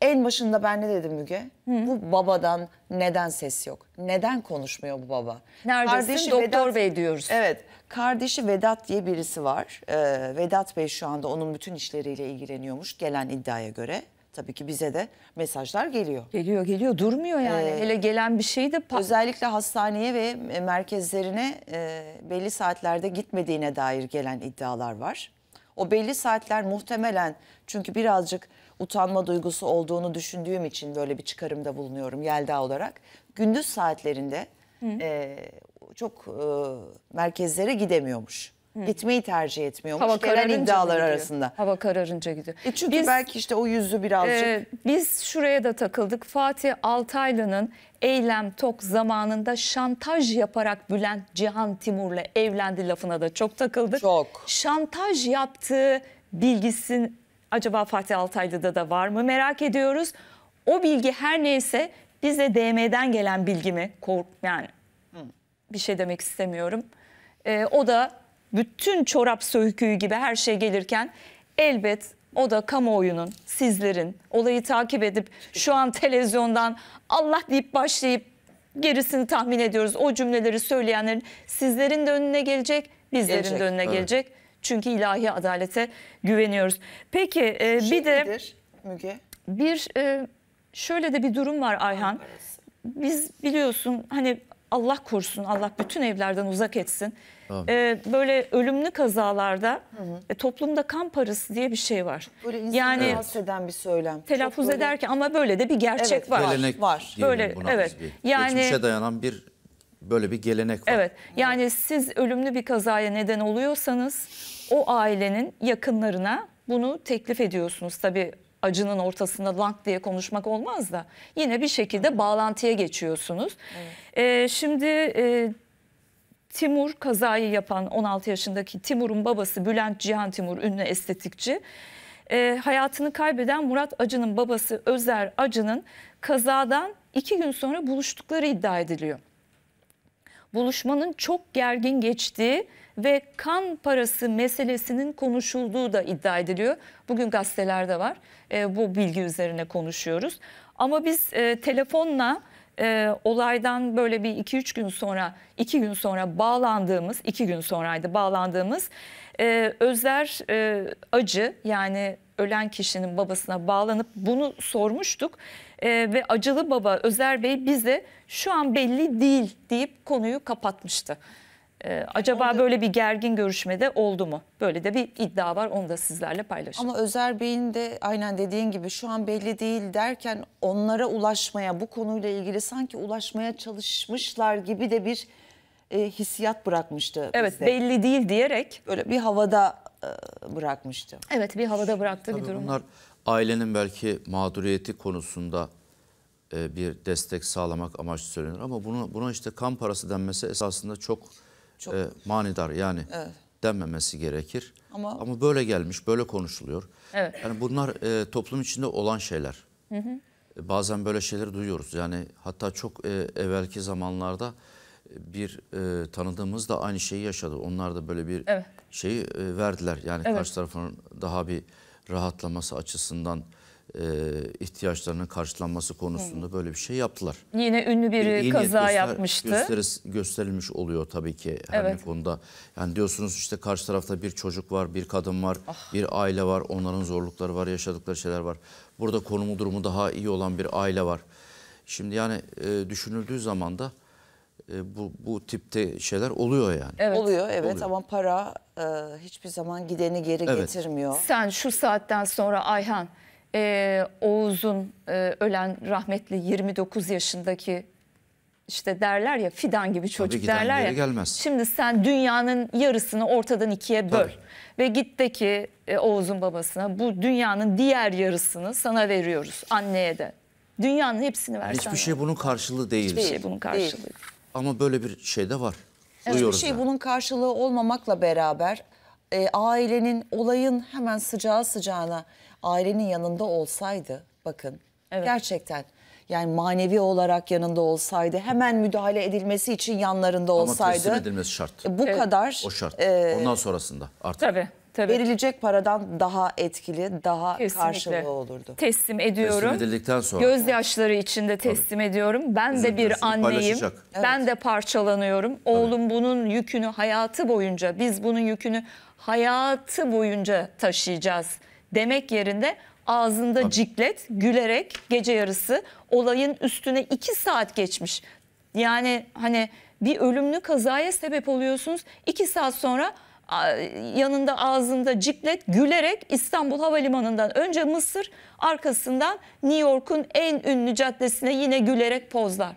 Speaker 1: en başında ben ne dedim Müge? Bu babadan neden ses yok? Neden konuşmuyor bu baba?
Speaker 2: Neredesin? Doktor Bey diyoruz.
Speaker 1: Evet. Kardeşi Vedat diye birisi var. Ee, Vedat Bey şu anda onun bütün işleriyle ilgileniyormuş gelen iddiaya göre. Tabii ki bize de mesajlar geliyor.
Speaker 2: Geliyor geliyor durmuyor yani.
Speaker 1: Ee,
Speaker 2: Hele gelen bir şey de
Speaker 1: Özellikle hastaneye ve merkezlerine e, belli saatlerde gitmediğine dair gelen iddialar var. O belli saatler muhtemelen çünkü birazcık utanma duygusu olduğunu düşündüğüm için böyle bir çıkarımda bulunuyorum Yelda olarak. Gündüz saatlerinde e, çok e, merkezlere gidemiyormuş. Gitmeyi tercih etmiyormuş.
Speaker 2: hava
Speaker 1: gelen iddialar arasında.
Speaker 2: Hava kararınca gidiyor.
Speaker 1: E çünkü
Speaker 2: Biz-
Speaker 1: belki işte o yüzü birazcık
Speaker 2: Ee, biz şuraya da takıldık. Fatih Altaylı'nın eylem tok zamanında şantaj yaparak Bülent Cihan Timur'la evlendi lafına da çok takıldık.
Speaker 1: Çok.
Speaker 2: Şantaj yaptığı bilgisin acaba Fatih Altaylı'da da var mı merak ediyoruz. O bilgi her neyse bize DM'den gelen bilgi mi? Kork yani bir şey demek istemiyorum. Ee, o da bütün çorap söküğü gibi her şey gelirken elbet o da kamuoyunun, sizlerin olayı takip edip şu an televizyondan Allah deyip başlayıp gerisini tahmin ediyoruz. O cümleleri söyleyenlerin sizlerin de önüne gelecek, bizlerin
Speaker 1: Gelecek,
Speaker 2: de önüne
Speaker 3: evet.
Speaker 2: gelecek. Çünkü ilahi adalete güveniyoruz. Peki e, bir
Speaker 1: Şey
Speaker 2: de
Speaker 1: nedir Müge?
Speaker 2: bir e, şöyle de bir durum var Ayhan. Biz biliyorsun hani Allah korusun, Allah bütün evlerden uzak etsin. E, böyle ölümlü kazalarda e, toplumda kan parası diye bir şey var.
Speaker 1: Böyle insanı
Speaker 2: yani
Speaker 1: rahatsız eden bir söylem.
Speaker 2: telaffuz
Speaker 1: böyle-
Speaker 2: ederken ama böyle de bir gerçek
Speaker 1: Evet,
Speaker 2: var.
Speaker 3: Gelenek
Speaker 1: var.
Speaker 2: Böyle,
Speaker 3: buna
Speaker 2: evet.
Speaker 3: bir.
Speaker 2: Yani-
Speaker 3: Geçmişe dayanan bir böyle bir gelenek var.
Speaker 2: Evet. Yani siz ölümlü bir kazaya neden oluyorsanız o ailenin yakınlarına bunu teklif ediyorsunuz. Tabii acının ortasında lank diye konuşmak olmaz da yine bir şekilde bağlantıya geçiyorsunuz. Ee, şimdi e, Timur kazayı yapan 16 yaşındaki Timur'un babası Bülent Cihan Timur ünlü estetikçi. e, hayatını kaybeden Murat Acı'nın babası Özer Acı'nın kazadan iki gün sonra buluştukları iddia ediliyor buluşmanın çok gergin geçtiği ve kan parası meselesinin konuşulduğu da iddia ediliyor. Bugün gazetelerde var. E, bu bilgi üzerine konuşuyoruz. Ama biz e, telefonla e, olaydan böyle bir 2-3 gün sonra, 2 gün sonra bağlandığımız, 2 gün sonraydı bağlandığımız e, Özer e, Acı yani ölen kişinin babasına bağlanıp bunu sormuştuk. Ee, ve acılı baba Özer Bey bize şu an belli değil deyip konuyu kapatmıştı. Ee, acaba böyle bir gergin görüşmede oldu mu? Böyle de bir iddia var onu da sizlerle paylaşalım.
Speaker 1: Ama Özer Bey'in de aynen dediğin gibi şu an belli değil derken onlara ulaşmaya bu konuyla ilgili sanki ulaşmaya çalışmışlar gibi de bir e, hissiyat bırakmıştı
Speaker 2: evet
Speaker 1: bizde.
Speaker 2: belli değil diyerek
Speaker 1: Böyle bir havada e, bırakmıştı.
Speaker 2: evet bir havada bıraktığı bir
Speaker 3: Tabii
Speaker 2: durum. var.
Speaker 3: Ailenin belki mağduriyeti konusunda e, bir destek sağlamak amaçlı söylenir ama bunu buna işte kan parası denmesi esasında çok,
Speaker 1: Çok-
Speaker 3: e, manidar yani denmemesi gerekir.
Speaker 1: Ama-
Speaker 3: Ama, böyle gelmiş, böyle konuşuluyor.
Speaker 2: Evet.
Speaker 3: Yani bunlar e, toplum içinde olan şeyler. E, Bazen böyle şeyleri duyuyoruz. Yani hatta çok e, evvelki zamanlarda bir e, tanıdığımız da aynı şeyi yaşadı. Onlar da böyle bir
Speaker 2: Evet.
Speaker 3: şeyi e, verdiler. Yani
Speaker 2: Evet.
Speaker 3: karşı tarafın daha bir rahatlaması açısından e, ihtiyaçlarının karşılanması konusunda böyle bir şey yaptılar.
Speaker 2: Yine ünlü
Speaker 3: İyi niyet
Speaker 2: kaza
Speaker 3: göster-
Speaker 2: yapmıştı.
Speaker 3: gösteris- gösterilmiş oluyor tabii ki her
Speaker 2: Evet.
Speaker 3: bir konuda. Yani diyorsunuz işte karşı tarafta bir çocuk var, bir kadın var,
Speaker 2: Ah.
Speaker 3: bir aile var. Onların zorlukları var, yaşadıkları şeyler var. Burada konumu durumu daha iyi olan bir aile var. Şimdi yani e, düşünüldüğü zaman da e, bu bu tipte şeyler oluyor yani.
Speaker 2: Evet.
Speaker 1: Oluyor evet
Speaker 3: Oluyor.
Speaker 1: ama para e, hiçbir zaman gideni geri
Speaker 3: Evet.
Speaker 1: getirmiyor.
Speaker 2: Sen şu saatten sonra Ayhan, e, Oğuz'un e, ölen rahmetli 29 yaşındaki işte derler ya fidan gibi çocuk
Speaker 3: giden
Speaker 2: derler
Speaker 3: yere
Speaker 2: ya.
Speaker 3: gelmez.
Speaker 2: Şimdi sen dünyanın yarısını ortadan ikiye böl.
Speaker 3: Tabii.
Speaker 2: Ve git de ki e, Oğuz'un babasına bu dünyanın diğer yarısını sana veriyoruz anneye de. Dünyanın hepsini versen.
Speaker 3: Hiçbir şey bunun karşılığı değil.
Speaker 2: Hiçbir şey bunun karşılığı.
Speaker 1: Değil.
Speaker 3: Ama böyle bir şey de var.
Speaker 1: Hiçbir
Speaker 3: Duyuyoruz
Speaker 1: şey
Speaker 3: yani.
Speaker 1: bunun karşılığı olmamakla beraber e, ailenin olayın hemen sıcağı sıcağına ailenin yanında olsaydı bakın
Speaker 2: Evet.
Speaker 1: gerçekten yani manevi olarak yanında olsaydı hemen müdahale edilmesi için yanlarında
Speaker 3: Ama
Speaker 1: olsaydı
Speaker 3: teslim edilmesi şart.
Speaker 1: e, bu kadar
Speaker 3: O şart.
Speaker 1: e,
Speaker 3: Ondan sonrasında artık.
Speaker 2: Tabii. Tabii.
Speaker 1: verilecek paradan daha etkili daha
Speaker 2: Kesinlikle.
Speaker 1: karşılığı olurdu.
Speaker 2: Teslim ediyorum.
Speaker 3: Teslim edildikten sonra.
Speaker 2: Gözyaşları içinde teslim ediyorum. Ben de
Speaker 3: Üzüntüsünü
Speaker 2: bir anneyim.
Speaker 3: paylaşacak.
Speaker 2: Ben de parçalanıyorum. Oğlum bunun yükünü hayatı boyunca, biz bunun yükünü hayatı boyunca taşıyacağız demek yerinde ağzında ciklet, gülerek gece yarısı olayın üstüne iki saat geçmiş. Yani hani bir ölümlü kazaya sebep oluyorsunuz. iki saat sonra yanında ağzında ciklet gülerek İstanbul Havalimanı'ndan önce Mısır arkasından New York'un en ünlü caddesine yine gülerek pozlar.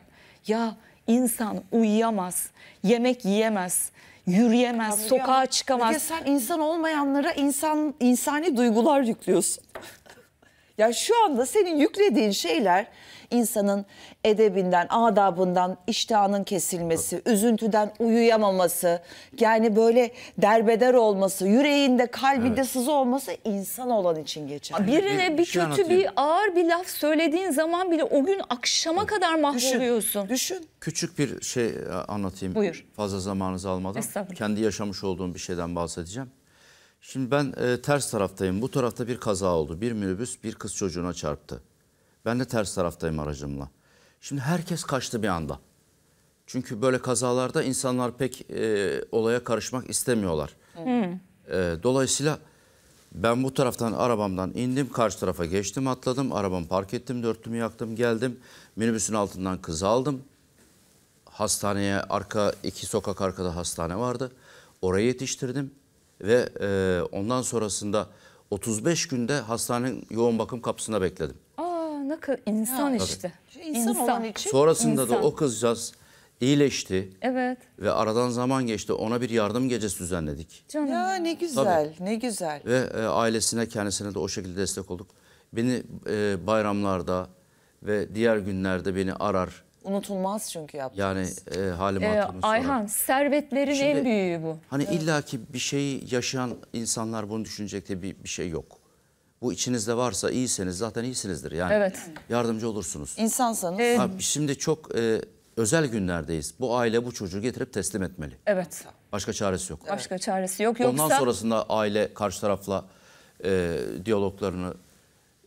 Speaker 2: Ya insan uyuyamaz, yemek yiyemez, yürüyemez, sokağa çıkamaz.
Speaker 1: Peki sen insan olmayanlara insan insani duygular yüklüyorsun. ya şu anda senin yüklediğin şeyler insanın edebinden, adabından, iştahının kesilmesi, üzüntüden uyuyamaması, yani böyle derbeder olması, yüreğinde, kalbinde sızı olması insan olan için geçer.
Speaker 2: Birine
Speaker 3: Bir
Speaker 2: bir,
Speaker 3: şey
Speaker 2: kötü
Speaker 3: anlatayım.
Speaker 2: bir ağır bir laf söylediğin zaman bile o gün akşama kadar mahvoluyorsun.
Speaker 1: Düşün.
Speaker 3: Küçük bir şey e, anlatayım.
Speaker 2: Buyur.
Speaker 3: Fazla zamanınızı almadan.
Speaker 2: Estağfurullah.
Speaker 3: Kendi yaşamış olduğum bir şeyden bahsedeceğim. Şimdi ben e, ters taraftayım. Bu tarafta bir kaza oldu. Bir minibüs bir kız çocuğuna çarptı. Ben de ters taraftayım aracımla. Şimdi herkes kaçtı bir anda. Çünkü böyle kazalarda insanlar pek e, olaya karışmak istemiyorlar. E, dolayısıyla ben bu taraftan arabamdan indim, karşı tarafa geçtim, atladım, arabamı park ettim, dörtlümü yaktım, geldim. Minibüsün altından kızı aldım. Hastaneye arka iki sokak arkada hastane vardı. Oraya yetiştirdim ve e, ondan sonrasında 35 günde hastanenin yoğun bakım kapısına bekledim.
Speaker 2: Ne kadar insan işte.
Speaker 1: İnsan, olan için
Speaker 3: Sonrasında
Speaker 2: İnsan.
Speaker 3: da o kızcağız iyileşti
Speaker 2: Evet
Speaker 3: ve aradan zaman geçti. Ona bir yardım gecesi düzenledik.
Speaker 2: canım.
Speaker 1: ya ne güzel, ne güzel.
Speaker 3: Ve e, ailesine kendisine de o şekilde destek olduk. Beni e, bayramlarda ve diğer günlerde beni arar.
Speaker 1: Unutulmaz çünkü yaptı.
Speaker 3: Yani e, halimi
Speaker 2: Ee,
Speaker 3: hatırımı.
Speaker 2: Ayhan servetlerin
Speaker 3: Şimdi-
Speaker 2: en büyüğü bu.
Speaker 3: Hani illaki bir şeyi yaşayan insanlar bunu düşünecek diye bir, bir şey yok. Bu içinizde varsa iyiyseniz zaten iyisinizdir. Yani
Speaker 2: Evet.
Speaker 3: yardımcı olursunuz.
Speaker 1: İnsansanız
Speaker 3: Ha, şimdi çok e, özel günlerdeyiz. Bu aile bu çocuğu getirip teslim etmeli.
Speaker 2: Evet.
Speaker 3: Başka çaresi yok.
Speaker 2: Başka çaresi yok. Yoksa
Speaker 3: Ondan sonrasında aile karşı tarafla e, diyaloglarını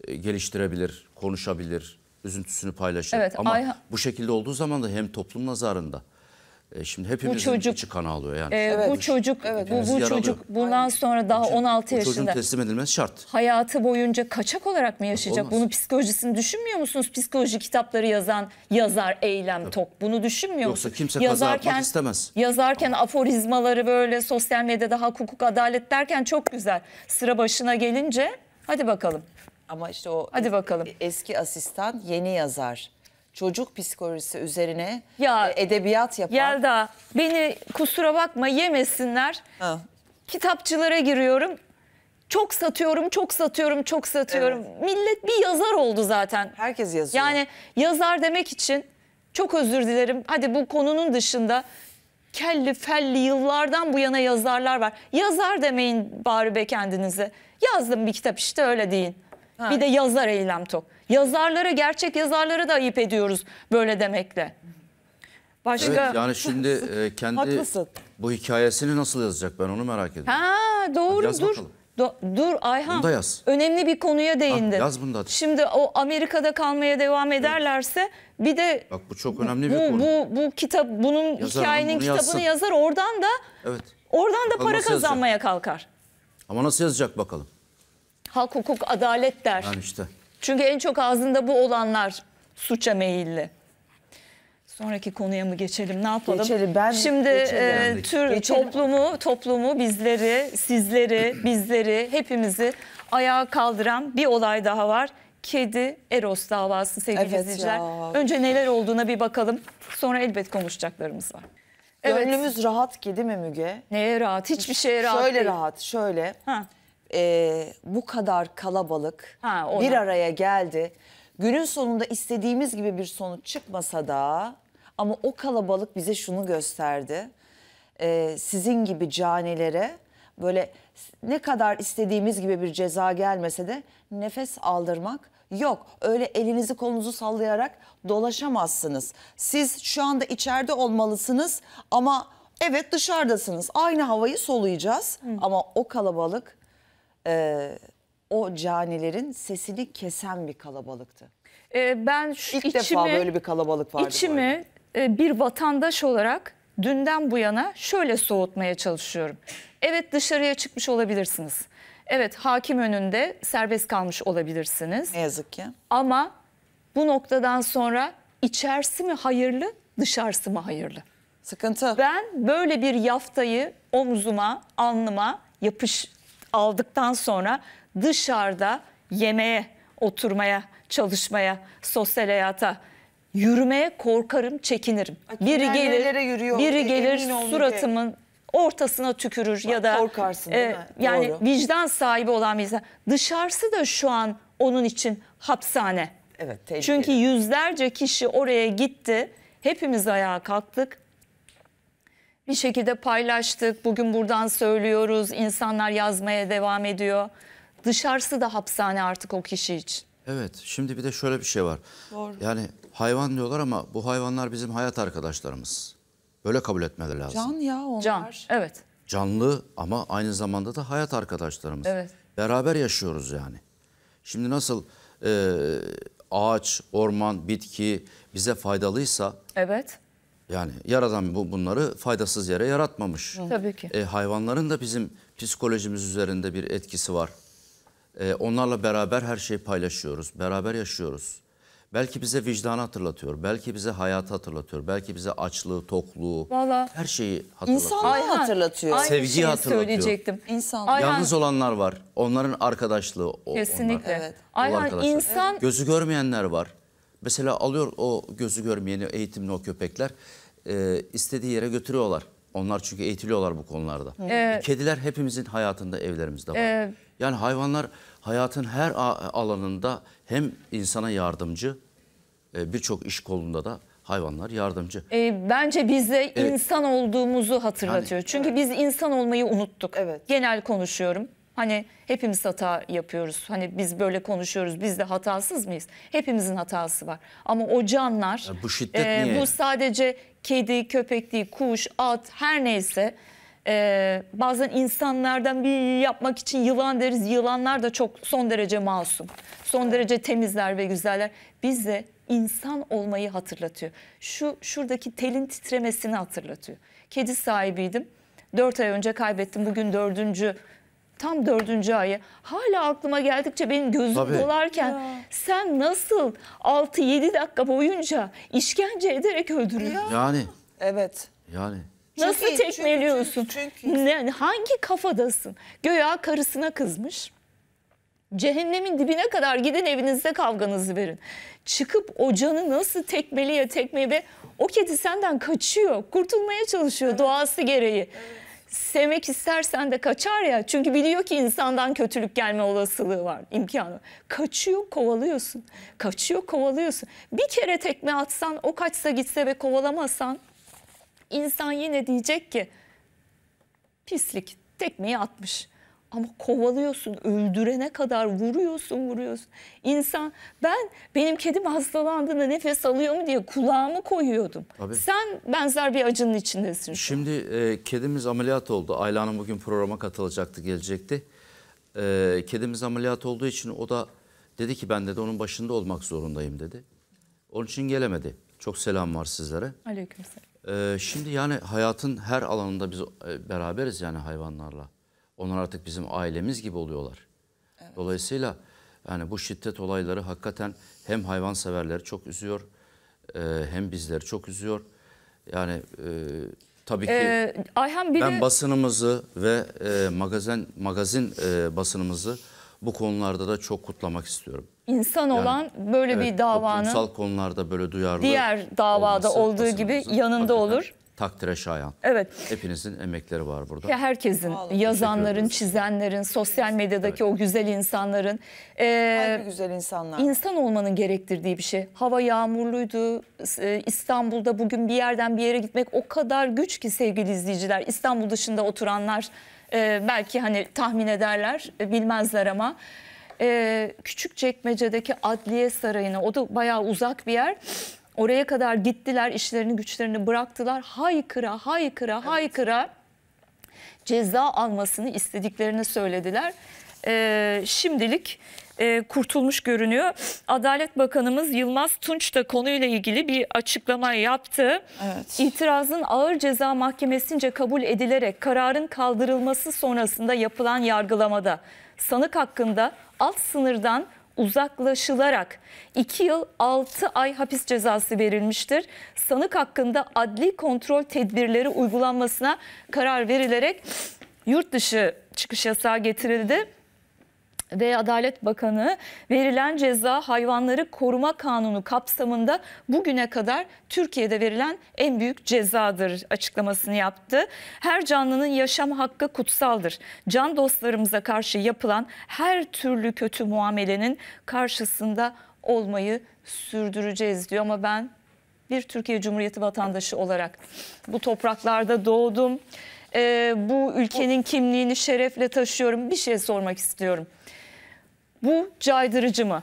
Speaker 3: e, geliştirebilir, konuşabilir, üzüntüsünü paylaşır.
Speaker 2: Evet,
Speaker 3: Ama
Speaker 2: Ayhan-
Speaker 3: bu şekilde olduğu zaman da hem toplum nazarında e, şimdi hepimizin
Speaker 2: çocuk-
Speaker 3: içi kan ağlıyor yani.
Speaker 2: e, bu çocuk bu,
Speaker 3: Hepimiz
Speaker 2: bu
Speaker 3: yaralı.
Speaker 2: çocuk bundan sonra daha 16
Speaker 3: Bu çocuğun
Speaker 2: yaşında
Speaker 3: teslim edilmesi şart.
Speaker 2: hayatı boyunca kaçak olarak mı yaşayacak?
Speaker 3: Olmaz.
Speaker 2: Bunu psikolojisini düşünmüyor musunuz? Psikoloji kitapları yazan yazar Eylem Tok. Bunu düşünmüyor
Speaker 3: Yoksa
Speaker 2: musunuz?
Speaker 3: kimse kaza yapmak istemez.
Speaker 2: Yazarken aforizmaları böyle sosyal medyada hak hukuk adalet derken çok güzel. Sıra başına gelince hadi bakalım.
Speaker 1: ama işte o
Speaker 2: Hadi bakalım.
Speaker 1: eski asistan yeni yazar. Çocuk psikolojisi üzerine
Speaker 2: Ya,
Speaker 1: e, edebiyat yapan.
Speaker 2: Yelda beni kusura bakma yemesinler.
Speaker 1: Ha.
Speaker 2: Kitapçılara giriyorum. Çok satıyorum, çok satıyorum, çok satıyorum. Millet bir yazar oldu zaten.
Speaker 1: Herkes yazıyor.
Speaker 2: Yani yazar demek için çok özür dilerim. Hadi bu konunun dışında kelli felli yıllardan bu yana yazarlar var. Yazar demeyin bari be kendinize. Yazdım bir kitap işte öyle deyin. Bir de yazar eylem tok. Yazarları gerçek yazarları da ayıp ediyoruz böyle demekle. Başka
Speaker 3: Evet yani şimdi e, kendi
Speaker 1: Haklısın.
Speaker 3: bu hikayesini nasıl yazacak ben onu merak ediyorum.
Speaker 2: Ha doğru
Speaker 3: yaz
Speaker 2: dur.
Speaker 3: bakalım.
Speaker 2: Do- dur Ayhan.
Speaker 3: Bunu yaz.
Speaker 2: Önemli bir konuya değindi.
Speaker 3: yaz bunu da hadi.
Speaker 2: Şimdi o Amerika'da kalmaya devam ederlerse bir de
Speaker 3: Bak bu çok önemli bir
Speaker 2: bu,
Speaker 3: konu.
Speaker 2: bu bu kitap bunun
Speaker 3: Yazar,
Speaker 2: hikayenin
Speaker 3: bunu
Speaker 2: kitabını
Speaker 3: yazsın.
Speaker 2: yazar oradan da
Speaker 3: Evet.
Speaker 2: oradan da
Speaker 3: Bakalım
Speaker 2: para
Speaker 3: nasıl yazacak?
Speaker 2: kazanmaya kalkar.
Speaker 3: Ama nasıl yazacak bakalım.
Speaker 2: Halk hukuk adalet der.
Speaker 3: Yani işte.
Speaker 2: Çünkü en çok ağzında bu olanlar suça meyilli. Sonraki konuya mı geçelim? Ne yapalım?
Speaker 1: Geçelim, ben-
Speaker 2: Şimdi
Speaker 1: geçelim.
Speaker 2: e, tür
Speaker 1: Geçelim.
Speaker 2: toplumu, toplumu, bizleri, sizleri, bizleri, hepimizi ayağa kaldıran bir olay daha var. Kedi Eros davası sevgili
Speaker 1: Evet
Speaker 2: izleyiciler.
Speaker 1: ya.
Speaker 2: Önce neler olduğuna bir bakalım. Sonra elbet konuşacaklarımız var. Evet.
Speaker 1: Gönlümüz rahat ki değil mi Müge?
Speaker 2: Neye rahat? Hiçbir şeye rahat
Speaker 1: şöyle
Speaker 2: değil.
Speaker 1: rahat, şöyle.
Speaker 2: Ha.
Speaker 1: Ee, bu kadar kalabalık
Speaker 2: Ha, ona.
Speaker 1: bir araya geldi. Günün sonunda istediğimiz gibi bir sonuç çıkmasa da ama o kalabalık bize şunu gösterdi. Ee, sizin gibi canilere böyle ne kadar istediğimiz gibi bir ceza gelmese de nefes aldırmak yok. Öyle elinizi kolunuzu sallayarak dolaşamazsınız. Siz şu anda içeride olmalısınız ama evet dışarıdasınız. Aynı havayı soluyacağız ama o kalabalık e, o canilerin sesini kesen bir kalabalıktı.
Speaker 2: E, ben şu
Speaker 1: İlk
Speaker 2: içimi,
Speaker 1: defa böyle bir kalabalık vardı.
Speaker 2: İçimi e, bir vatandaş olarak dünden bu yana şöyle soğutmaya çalışıyorum. Evet dışarıya çıkmış olabilirsiniz. Evet hakim önünde serbest kalmış olabilirsiniz.
Speaker 1: Ne yazık ki.
Speaker 2: Ama bu noktadan sonra içerisi mi hayırlı, dışarısı mı hayırlı?
Speaker 1: Sıkıntı.
Speaker 2: Ben böyle bir yaftayı omzuma, alnıma yapış aldıktan sonra dışarıda yemeğe, oturmaya, çalışmaya, sosyal hayata, yürümeye korkarım, çekinirim.
Speaker 1: Ay,
Speaker 2: Biri gelir,
Speaker 1: yürüyor,
Speaker 2: biri
Speaker 1: e,
Speaker 2: gelir suratımın ortasına tükürür ya da e,
Speaker 1: korkarsın mi?
Speaker 2: yani
Speaker 1: Doğru.
Speaker 2: vicdan sahibi olan bir insan. Dışarısı da şu an onun için hapishane.
Speaker 1: Evet, tehlikeli.
Speaker 2: Çünkü yüzlerce kişi oraya gitti. Hepimiz ayağa kalktık. Bir şekilde paylaştık. Bugün buradan söylüyoruz. İnsanlar yazmaya devam ediyor. Dışarısı da hapishane artık o kişi için.
Speaker 3: Evet şimdi bir de şöyle bir şey var.
Speaker 1: Doğru.
Speaker 3: Yani hayvan diyorlar ama bu hayvanlar bizim hayat arkadaşlarımız. Böyle kabul etmeleri lazım.
Speaker 1: Can ya onlar.
Speaker 2: Can. Evet.
Speaker 3: Canlı ama aynı zamanda da hayat arkadaşlarımız.
Speaker 2: Evet.
Speaker 3: Beraber yaşıyoruz yani. Şimdi nasıl e, ağaç, orman, bitki bize faydalıysa
Speaker 2: Evet.
Speaker 3: Yani yaradan bu bunları faydasız yere yaratmamış.
Speaker 2: Tabii ki.
Speaker 3: E, hayvanların da bizim psikolojimiz üzerinde bir etkisi var. E, onlarla beraber her şeyi paylaşıyoruz, beraber yaşıyoruz. Belki bize vicdanı hatırlatıyor, belki bize hayatı hatırlatıyor, belki bize açlığı, tokluğu,
Speaker 2: Vallahi-
Speaker 3: her şeyi hatırlatıyor.
Speaker 1: İnsan- Ayhan, hatırlatıyor.
Speaker 2: Aynı
Speaker 3: Sevgiyi
Speaker 2: şeyi
Speaker 3: hatırlatıyor.
Speaker 2: söyleyecektim.
Speaker 1: İnsan.
Speaker 2: Ayhan,
Speaker 3: Yalnız olanlar var, onların arkadaşlığı. o-
Speaker 2: Kesinlikle.
Speaker 3: onlar.
Speaker 1: Evet.
Speaker 2: Ayhan
Speaker 3: arkadaşlar.
Speaker 2: insan
Speaker 3: Gözü görmeyenler var. Mesela alıyor o gözü görmeyeni eğitimli o köpekler e, istediği yere götürüyorlar. Onlar çünkü eğitiliyorlar bu konularda.
Speaker 2: Evet.
Speaker 3: Kediler hepimizin hayatında evlerimizde var.
Speaker 2: Evet.
Speaker 3: Yani hayvanlar hayatın her alanında hem insana yardımcı e, birçok iş kolunda da hayvanlar yardımcı.
Speaker 2: E, bence bize insan olduğumuzu hatırlatıyor.
Speaker 3: Yani-
Speaker 2: Çünkü biz insan olmayı unuttuk.
Speaker 1: Evet.
Speaker 2: Genel konuşuyorum. Hani hepimiz hata yapıyoruz. Hani biz böyle konuşuyoruz. Biz de hatasız mıyız? Hepimizin hatası var. Ama o canlar
Speaker 3: Ya bu şiddet niye?
Speaker 2: bu sadece kedi, köpek değil, kuş, at her neyse e, bazen insanlardan bir yapmak için yılan deriz. Yılanlar da çok son derece masum. Son derece temizler ve güzeller. Bize insan olmayı hatırlatıyor. Şu şuradaki telin titremesini hatırlatıyor. Kedi sahibiydim. Dört ay önce kaybettim. Bugün dördüncü tam dördüncü ayı. Hala aklıma geldikçe benim gözüm
Speaker 3: Tabii.
Speaker 2: dolarken sen nasıl 6-7 dakika boyunca işkence ederek öldürüyorsun?
Speaker 3: Yani
Speaker 1: Evet.
Speaker 3: yani
Speaker 2: Nasıl
Speaker 1: Çünkü-
Speaker 2: tekmeliyorsun?
Speaker 1: çünkü- çünkü-
Speaker 2: Ne, hangi kafadasın? Göya karısına kızmış. Cehennemin dibine kadar gidin evinizde kavganızı verin. Çıkıp o canı nasıl tekmeliye tekmeye ve o kedi senden kaçıyor. Kurtulmaya çalışıyor doğası gereği. Sevmek istersen de kaçar ya. Çünkü biliyor ki insandan kötülük gelme olasılığı var, imkanı. Kaçıyor, kovalıyorsun. Kaçıyor, kovalıyorsun. Bir kere tekme atsan, o kaçsa gitse ve kovalamazsan İnsan yine diyecek ki pislik tekmeyi atmış. Ama kovalıyorsun, öldürene kadar vuruyorsun, vuruyorsun. İnsan ben benim kedim hastalandığında nefes alıyor mu diye kulağımı koyuyordum.
Speaker 3: Tabii.
Speaker 2: Sen benzer bir acının içindesin.
Speaker 3: Şimdi e, kedimiz ameliyat oldu. Ayla Hanım bugün programa katılacaktı, gelecekti. E, kedimiz ameliyat olduğu için o da dedi ki ben dedi onun başında olmak zorundayım dedi. Onun için gelemedi. Çok selam var sizlere.
Speaker 2: Aleykümselam.
Speaker 3: E, şimdi yani hayatın her alanında biz e, beraberiz yani hayvanlarla. Onlar artık bizim ailemiz gibi oluyorlar. Dolayısıyla yani bu şiddet olayları hakikaten hem hayvanseverleri çok üzüyor e, hem bizleri çok üzüyor. Yani e, tabii ki
Speaker 2: Ee, Ayhan bir
Speaker 3: ben
Speaker 2: de
Speaker 3: basınımızı ve e, magazin magazin e, basınımızı bu konularda da çok kutlamak istiyorum.
Speaker 2: insan olan böyle
Speaker 3: Evet,
Speaker 2: bir davanın
Speaker 3: toplumsal konularda böyle duyarlı
Speaker 2: diğer davada
Speaker 3: olması
Speaker 2: olduğu gibi yanında
Speaker 3: hakikaten
Speaker 2: olur.
Speaker 3: Takdire şayan.
Speaker 2: Evet.
Speaker 3: Hepinizin emekleri var burada.
Speaker 2: Ya herkesin,
Speaker 1: Vallahi
Speaker 2: yazanların, çizenlerin, sosyal medyadaki o güzel insanların e,
Speaker 1: Kalbi güzel insanlar.
Speaker 2: insan olmanın gerektirdiği bir şey. Hava yağmurluydu. e, İstanbul'da bugün bir yerden bir yere gitmek o kadar güç ki sevgili izleyiciler. İstanbul dışında oturanlar e, belki hani tahmin ederler, e, bilmezler ama e, Küçükçekmece'deki Adliye Sarayı'na o da bayağı uzak bir yer. Oraya kadar gittiler, işlerini güçlerini bıraktılar. Haykıra, haykıra, haykıra ceza almasını istediklerini söylediler. Ee, şimdilik e, kurtulmuş görünüyor. Adalet Bakanımız Yılmaz Tunç da konuyla ilgili bir açıklama yaptı.
Speaker 1: Evet.
Speaker 2: İtirazın ağır ceza mahkemesince kabul edilerek kararın kaldırılması sonrasında yapılan yargılamada sanık hakkında alt sınırdan uzaklaşılarak 2 yıl 6 ay hapis cezası verilmiştir. Sanık hakkında adli kontrol tedbirleri uygulanmasına karar verilerek yurt dışı çıkış yasağı getirildi ve Adalet Bakanı verilen ceza hayvanları koruma kanunu kapsamında bugüne kadar Türkiye'de verilen en büyük cezadır açıklamasını yaptı. Her canlının yaşam hakkı kutsaldır. Can dostlarımıza karşı yapılan her türlü kötü muamelenin karşısında olmayı sürdüreceğiz diyor ama ben bir Türkiye Cumhuriyeti vatandaşı olarak bu topraklarda doğdum. Ee, bu ülkenin kimliğini şerefle taşıyorum. Bir şey sormak istiyorum. Bu caydırıcı mı?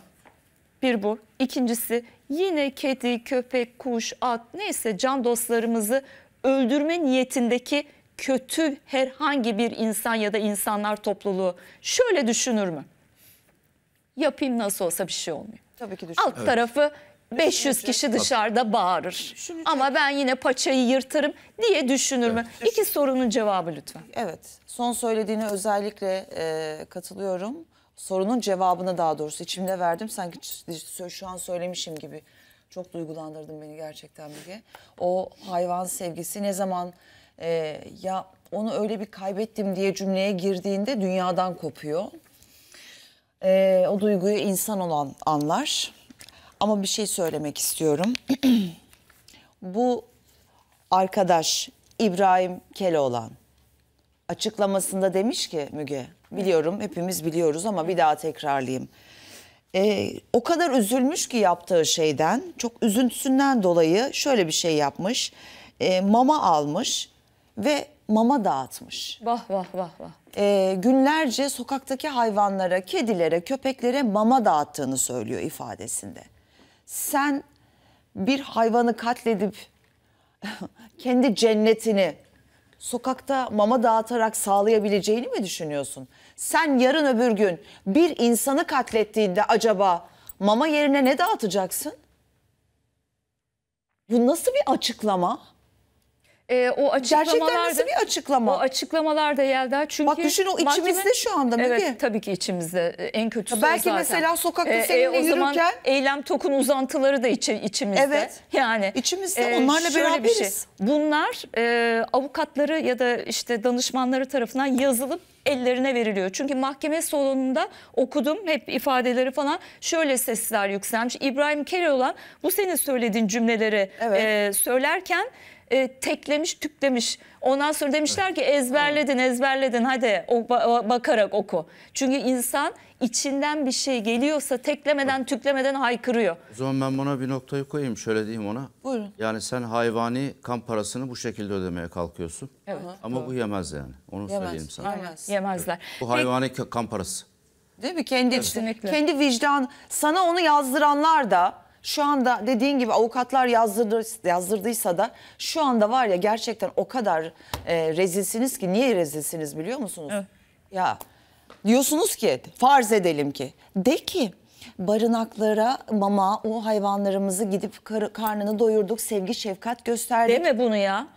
Speaker 2: Bir bu. İkincisi yine kedi, köpek, kuş, at neyse can dostlarımızı öldürme niyetindeki kötü herhangi bir insan ya da insanlar topluluğu şöyle düşünür mü? Yapayım nasıl olsa bir şey olmuyor.
Speaker 1: Tabii ki düşünüyorum.
Speaker 2: Alt tarafı 500
Speaker 1: Düşünecek.
Speaker 2: kişi dışarıda bağırır.
Speaker 1: Düşünecek.
Speaker 2: Ama ben yine paçayı yırtarım diye düşünür mü? İki sorunun cevabı lütfen.
Speaker 1: Evet. Son söylediğine özellikle e, katılıyorum. Sorunun cevabını daha doğrusu içimde verdim. Sanki şu an söylemişim gibi. Çok duygulandırdın beni gerçekten Müge. O hayvan sevgisi ne zaman e, ya onu öyle bir kaybettim diye cümleye girdiğinde dünyadan kopuyor. E, o duyguyu insan olan anlar. Ama bir şey söylemek istiyorum. Bu arkadaş İbrahim Keloğlan açıklamasında demiş ki Müge biliyorum hepimiz biliyoruz ama bir daha tekrarlayayım. Ee, o kadar üzülmüş ki yaptığı şeyden çok üzüntüsünden dolayı şöyle bir şey yapmış. Ee, mama almış ve mama dağıtmış.
Speaker 2: Vah vah vah vah.
Speaker 1: Ee, günlerce sokaktaki hayvanlara, kedilere, köpeklere mama dağıttığını söylüyor ifadesinde. Sen bir hayvanı katledip kendi cennetini sokakta mama dağıtarak sağlayabileceğini mi düşünüyorsun? Sen yarın öbür gün bir insanı katlettiğinde acaba mama yerine ne dağıtacaksın? Bu nasıl bir açıklama?
Speaker 2: Ee, o açıklamalar
Speaker 1: Gerçekten
Speaker 2: da-
Speaker 1: nasıl bir açıklama?
Speaker 2: O açıklamalar da Yelda çünkü...
Speaker 1: Bak düşün, o içimizde şu anda Müge.
Speaker 2: Evet tabii ki içimizde Ee, en kötüsü
Speaker 1: belki
Speaker 2: o zaten. Ee,
Speaker 1: mesela sokakta seninle
Speaker 2: o zaman
Speaker 1: yürürken-
Speaker 2: eylem tokun uzantıları da içi, içimizde.
Speaker 1: Evet.
Speaker 2: Yani
Speaker 1: İçimizde, onlarla
Speaker 2: şöyle bir
Speaker 1: beraberiz.
Speaker 2: şey. Bunlar e, avukatları ya da işte danışmanları tarafından yazılıp ellerine veriliyor. Çünkü mahkeme salonunda okudum hep ifadeleri falan şöyle sesler yükselmiş. İbrahim Keloğlan bu senin söylediğin cümleleri
Speaker 1: Evet.
Speaker 2: e, söylerken e, teklemiş, tüklemiş. Ondan sonra demişler ki ezberledin, ezberledin hadi o ba- bakarak oku. Çünkü insan içinden bir şey geliyorsa teklemeden, tüklemeden haykırıyor.
Speaker 3: O zaman ben buna bir noktayı koyayım. Şöyle diyeyim ona.
Speaker 1: Buyurun.
Speaker 3: Yani sen hayvani kan parasını bu şekilde ödemeye kalkıyorsun.
Speaker 2: Evet.
Speaker 3: Ama bu yemez yani. Onu
Speaker 1: Yemez.
Speaker 3: söyleyeyim sana.
Speaker 1: Yemez.
Speaker 2: yemezler.
Speaker 3: Bu
Speaker 2: Peki-
Speaker 3: hayvani ka- kan parası.
Speaker 1: Değil mi? Kendi
Speaker 2: Kesinlikle.
Speaker 1: kendi vicdan sana onu yazdıranlar da şu anda dediğin gibi avukatlar yazdırdı, yazdırdıysa da şu anda var ya gerçekten o kadar e, rezilsiniz ki niye rezilsiniz biliyor musunuz? Ya diyorsunuz ki farz edelim ki de ki barınaklara mama o hayvanlarımızı gidip kar- karnını doyurduk sevgi şefkat gösterdik.
Speaker 2: Deme bunu ya.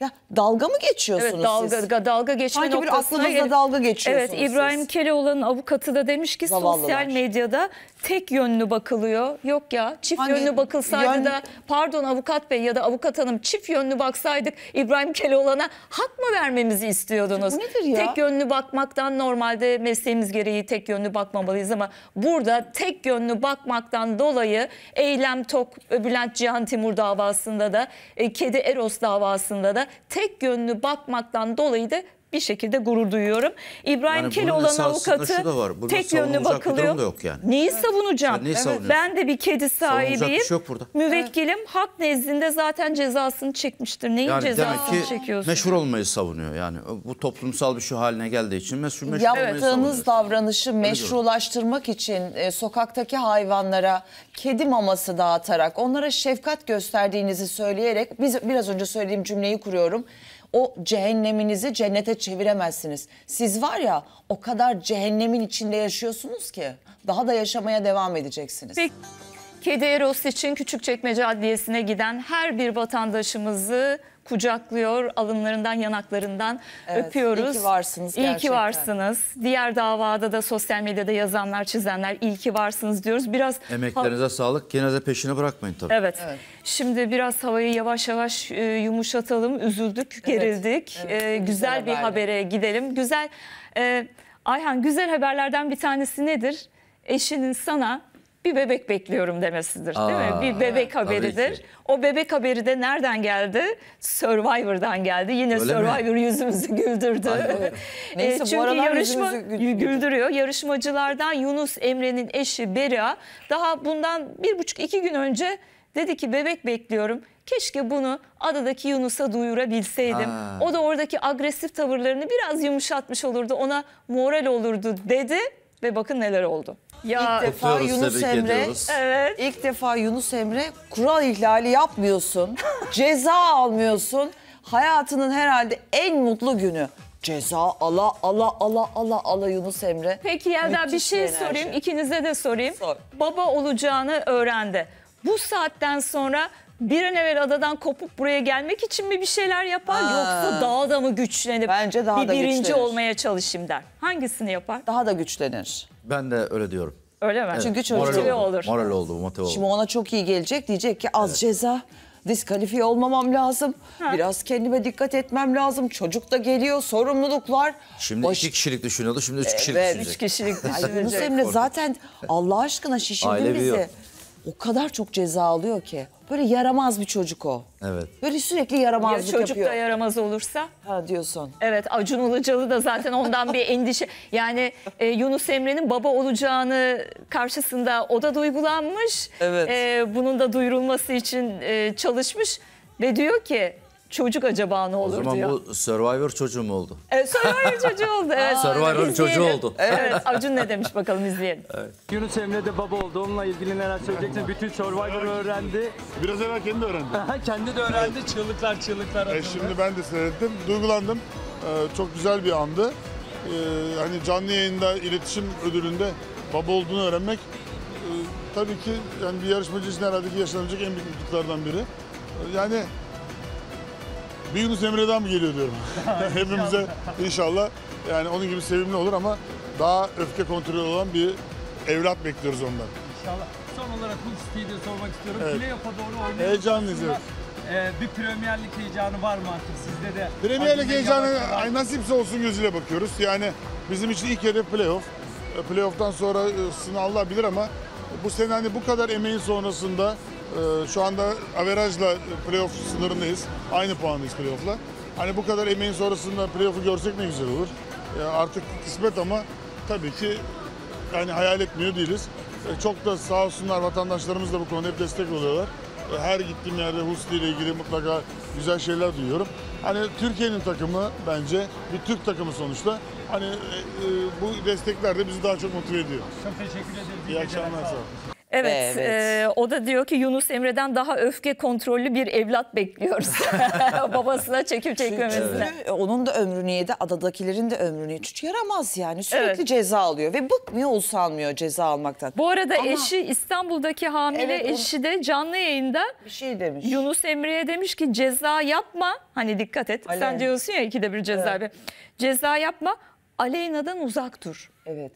Speaker 1: Ya dalga mı geçiyorsunuz
Speaker 2: Evet dalga
Speaker 1: siz?
Speaker 2: dalga geçme
Speaker 1: Sanki bir aklınızda
Speaker 2: gelip-
Speaker 1: dalga geçiyorsunuz
Speaker 2: Evet İbrahim
Speaker 1: siz.
Speaker 2: Keloğlan'ın avukatı da demiş ki
Speaker 1: Zavallılar.
Speaker 2: sosyal medyada tek yönlü bakılıyor. Yok ya çift
Speaker 1: Hani
Speaker 2: yönlü bakılsaydı
Speaker 1: yön-
Speaker 2: da pardon avukat bey ya da avukat hanım çift yönlü baksaydık İbrahim Keloğlan'a hak mı vermemizi istiyordunuz?
Speaker 1: Bu nedir ya?
Speaker 2: Tek yönlü bakmaktan normalde mesleğimiz gereği tek yönlü bakmamalıyız ama burada tek yönlü bakmaktan dolayı Eylem Tok, Bülent Cihan Timur davasında da e, Kedi Eros davasında da tek yönlü bakmaktan dolayı da bir şekilde gurur duyuyorum. İbrahim
Speaker 3: Yani
Speaker 2: Keloğlan avukatı tek yönlü bakılıyor.
Speaker 3: durum da yok yani.
Speaker 2: Neyi savunacağım?
Speaker 3: Sen neyi savunuyorsun?
Speaker 2: Ben de bir kedi sahibiyim.
Speaker 3: bir şey yok burada.
Speaker 2: Müvekkilim hak nezdinde zaten cezasını çekmiştir. Neyin
Speaker 3: Yani
Speaker 2: cezasını
Speaker 3: demek ki
Speaker 2: çekiyorsun?
Speaker 3: meşhur olmayı savunuyor. Yani bu toplumsal bir şu haline geldiği için meşhur, meşhur olmayı savunuyor.
Speaker 1: Yaptığınız davranışı meşrulaştırmak için e, sokaktaki hayvanlara kedi maması dağıtarak onlara şefkat gösterdiğinizi söyleyerek biz biraz önce söylediğim cümleyi kuruyorum. O cehenneminizi cennete çeviremezsiniz. Siz var ya o kadar cehennemin içinde yaşıyorsunuz ki daha da yaşamaya devam edeceksiniz.
Speaker 2: Peki, Kedi Eros için Küçükçekmece Adliyesi'ne giden her bir vatandaşımızı kucaklıyor, alınlarından, yanaklarından
Speaker 1: Evet,
Speaker 2: öpüyoruz.
Speaker 1: iyi ki varsınız
Speaker 2: İyi ki
Speaker 1: gerçekten.
Speaker 2: varsınız. Diğer davada da sosyal medyada yazanlar, çizenler iyi ki varsınız diyoruz. Biraz
Speaker 3: Emeklerinize sağlık. Gene de peşini bırakmayın tabii.
Speaker 2: Evet. Şimdi biraz havayı yavaş yavaş e, yumuşatalım. Üzüldük, gerildik.
Speaker 1: evet.
Speaker 2: E, güzel,
Speaker 1: Güzel
Speaker 2: bir habere gidelim. Güzel e, Ayhan güzel haberlerden bir tanesi nedir? Eşinin sana bir bebek bekliyorum demesidir değil mi? Bir bebek haberidir. O bebek haberi de nereden geldi? Survivor'dan geldi. Yine
Speaker 3: Öyle mi?
Speaker 2: Survivor yüzümüzü güldürdü. E,
Speaker 1: Neyse, bu
Speaker 2: çünkü yarışma
Speaker 1: yüzümüzü gü-
Speaker 2: güldürüyor. Yarışmacılardan Yunus Emre'nin eşi Beria daha bundan bir buçuk iki gün önce dedi ki bebek bekliyorum. Keşke bunu adadaki Yunus'a duyurabilseydim.
Speaker 3: Ha.
Speaker 2: O da oradaki agresif tavırlarını biraz yumuşatmış olurdu. Ona moral olurdu dedi ve bakın neler oldu. Ya
Speaker 1: İlk defa Yunus
Speaker 3: tebrik
Speaker 1: Emre
Speaker 3: ediyoruz.
Speaker 2: evet.
Speaker 1: İlk defa Yunus Emre kural ihlali yapmıyorsun. ceza almıyorsun. Hayatının herhalde en mutlu günü. Ceza ala ala ala ala ala Yunus Emre.
Speaker 2: Peki Yelda bir
Speaker 1: Müthiş
Speaker 2: şey
Speaker 1: enerji.
Speaker 2: sorayım. ikinize de sorayım.
Speaker 1: Sor.
Speaker 2: Baba olacağını öğrendi. Bu saatten sonra bir an evvel adadan kopup buraya gelmek için mi bir şeyler yapar
Speaker 1: Ha.
Speaker 2: yoksa daha da mı güçlenip
Speaker 1: Bence daha
Speaker 2: bir
Speaker 1: da
Speaker 2: birinci
Speaker 1: güçlenir.
Speaker 2: olmaya çalışayım der. Hangisini yapar?
Speaker 1: Daha da güçlenir.
Speaker 3: Ben de öyle diyorum.
Speaker 2: Öyle mi?
Speaker 1: Çünkü çocuk-
Speaker 3: Moral oldu.
Speaker 2: olur.
Speaker 3: Moral oldu, motive oldu.
Speaker 1: Şimdi ona çok iyi gelecek. Diyecek ki az ceza. Diskalifiye olmamam lazım. Biraz kendime dikkat etmem lazım. Çocuk da geliyor. Sorumluluklar.
Speaker 3: Şimdi
Speaker 1: Baş-
Speaker 3: iki kişilik düşünüyordu, şimdi üç kişilik
Speaker 1: Evet.
Speaker 2: Üç
Speaker 3: düşünecek.
Speaker 2: kişilik
Speaker 1: Ay, Yunus
Speaker 2: düşünecek.
Speaker 1: Emre zaten Allah aşkına şişirdin
Speaker 3: Aile
Speaker 1: bizi.
Speaker 3: büyüyor.
Speaker 1: O kadar çok ceza alıyor ki. Böyle yaramaz bir çocuk o.
Speaker 3: Evet.
Speaker 1: Böyle sürekli
Speaker 2: Ya
Speaker 1: yaramazlık
Speaker 2: çocuk
Speaker 1: yapıyor.
Speaker 2: da yaramaz olursa?
Speaker 1: ha diyorsun.
Speaker 2: Evet Acun Ilıcalı da zaten ondan bir endişe. Yani e, Yunus Emre'nin baba olacağını karşısında o da duygulanmış.
Speaker 1: Evet.
Speaker 2: E, bunun da duyurulması için e, çalışmış ve diyor ki çocuk acaba ne
Speaker 3: O
Speaker 2: olur
Speaker 3: zaman
Speaker 2: diyor.
Speaker 3: bu Survivor çocuğu mu oldu?
Speaker 2: Evet, Survivor çocuğu oldu. Evet.
Speaker 3: Survivor'ın çocuğu oldu.
Speaker 2: Evet. Acun ne demiş bakalım izleyelim.
Speaker 4: Yunus Emre de baba oldu. Onunla ilgili neler söyleyeceksin? Bütün Survivor öğrendi.
Speaker 5: Biraz evvel kendi öğrendim.
Speaker 4: Kendi de öğrendi. Çığlıklar çığlıklar
Speaker 5: E, şimdi ben de seyrettim. Duygulandım. E, çok güzel bir andı. E, hani canlı yayında iletişim ödülünde baba olduğunu öğrenmek e, tabii ki yani bir yarışmacı için herhalde ki yaşanabilecek en büyük mutluluklardan biri. E, yani bir Yunus Emre'den mi geliyor diyorum. Hepimize inşallah yani onun gibi sevimli olur ama daha öfke kontrolü olan bir evlat bekliyoruz ondan.
Speaker 4: İnşallah. Son olarak Hulk City'yi de sormak istiyorum.
Speaker 5: Evet.
Speaker 4: Playoff'a doğru oynuyoruz.
Speaker 5: Heyecanlıyız,
Speaker 4: e, bir Premier Lig heyecanı var mı artık sizde de?
Speaker 5: Premier Lig heyecanı
Speaker 4: yavaş
Speaker 5: nasipse olsun gözüyle bakıyoruz. Yani bizim için ilk hedef playoff. E, Playoff'tan sonra e, Allah bilir ama bu sene hani bu kadar emeğin sonrasında Ee, şu anda averajla playoff sınırındayız. Aynı puandayız playoff'la. Hani bu kadar emeğin sonrasında playoff'u görsek ne güzel olur. Ee, artık kısmet ama tabii ki yani hayal etmiyor değiliz. Ee, çok da sağ olsunlar vatandaşlarımız da bu konuda hep destek oluyorlar. Ee, her gittiğim yerde Husli ile ilgili mutlaka güzel şeyler duyuyorum. Hani Türkiye'nin takımı bence bir Türk takımı sonuçta. Hani e, e, bu destekler de bizi daha çok motive ediyor.
Speaker 4: Çok teşekkür ederiz.
Speaker 5: İyi akşamlar sağ olun.
Speaker 2: Evet,
Speaker 1: Evet.
Speaker 2: e, o da diyor ki Yunus Emre'den daha öfke kontrollü bir evlat bekliyoruz. Babasına çekip çekmemesine.
Speaker 1: Çünkü onun da ömrünü yedi, adadakilerin de ömrünü yedi. Hiç yaramaz yani. Sürekli
Speaker 2: Evet.
Speaker 1: ceza alıyor ve bıkmıyor, usanmıyor ceza almaktan.
Speaker 2: Bu arada
Speaker 1: Ama-
Speaker 2: eşi İstanbul'daki hamile
Speaker 1: Evet,
Speaker 2: eşi de canlı yayında
Speaker 1: Bir şey demiş.
Speaker 2: Yunus Emre'ye demiş ki ceza yapma. Hani dikkat et.
Speaker 1: Ale-
Speaker 2: Sen diyorsun ya ikide bir ceza. bir. Ceza yapma. Aleyna'dan uzak dur.
Speaker 1: Evet.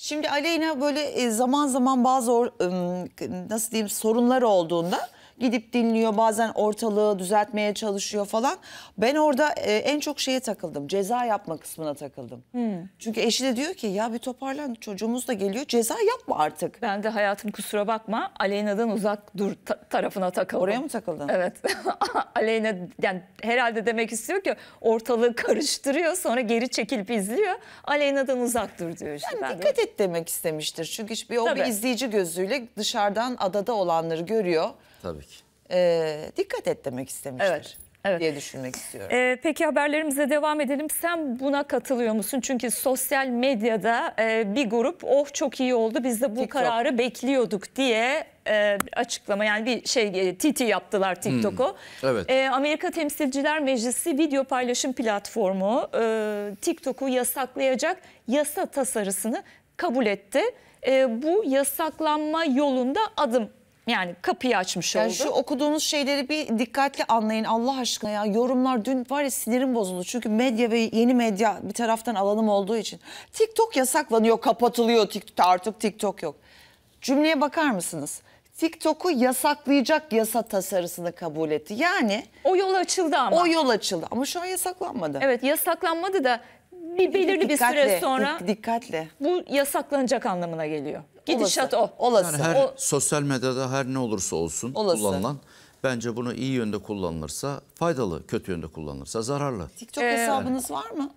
Speaker 1: Şimdi Aleyna böyle e, zaman zaman bazı nasıl diyeyim sorunlar olduğunda gidip dinliyor bazen ortalığı düzeltmeye çalışıyor falan. Ben orada e, en çok şeye takıldım. Ceza yapma kısmına takıldım. Çünkü eşi de diyor ki ya bir toparlan çocuğumuz da geliyor ceza yapma artık.
Speaker 2: Ben de hayatım kusura bakma Aleyna'dan uzak dur ta- tarafına takıldım.
Speaker 1: Oraya mı takıldın?
Speaker 2: Evet. Aleyna yani herhalde demek istiyor ki ortalığı karıştırıyor sonra geri çekilip izliyor. Aleyna'dan uzak dur diyor işte.
Speaker 1: Yani
Speaker 2: Ben de-
Speaker 1: dikkat et demek istemiştir. Çünkü bir, o bir
Speaker 2: Tabii.
Speaker 1: izleyici gözüyle dışarıdan adada olanları görüyor.
Speaker 3: Tabii ki.
Speaker 1: Ee, dikkat et demek istemiştir.
Speaker 2: Evet, evet.
Speaker 1: Diye düşünmek istiyorum.
Speaker 2: Ee, peki haberlerimize devam edelim. Sen buna katılıyor musun? Çünkü sosyal medyada e, bir grup oh çok iyi oldu biz de bu
Speaker 1: TikTok.
Speaker 2: kararı bekliyorduk diye e, açıklama yani bir şey e, TT yaptılar TikTok'u.
Speaker 3: Evet.
Speaker 2: E, Amerika Temsilciler Meclisi video paylaşım platformu e, TikTok'u yasaklayacak yasa tasarısını kabul etti. E, bu yasaklanma yolunda adım yani kapıyı açmış
Speaker 1: Yani
Speaker 2: oldu.
Speaker 1: şu okuduğunuz şeyleri bir dikkatli anlayın Allah aşkına ya. Yorumlar dün var ya sinirim bozuldu. Çünkü medya ve yeni medya bir taraftan alanım olduğu için. TikTok yasaklanıyor, kapatılıyor. TikTok artık TikTok yok. Cümleye bakar mısınız? TikTok'u yasaklayacak yasa tasarısını kabul etti. Yani
Speaker 2: o yol açıldı ama.
Speaker 1: o yol açıldı ama şu an yasaklanmadı.
Speaker 2: Evet yasaklanmadı da bir belirli bir süre
Speaker 1: Dikkatle,
Speaker 2: sonra
Speaker 1: dik- dikkatle.
Speaker 2: bu yasaklanacak anlamına geliyor. Gidişat
Speaker 1: Olası,
Speaker 2: o.
Speaker 1: Olası.
Speaker 3: Yani her
Speaker 2: O-
Speaker 3: sosyal medyada her ne olursa olsun
Speaker 1: Olası.
Speaker 3: kullanılan bence bunu iyi yönde kullanılırsa faydalı, kötü yönde kullanılırsa zararlı.
Speaker 1: TikTok
Speaker 2: Ee,
Speaker 1: hesabınız var mı?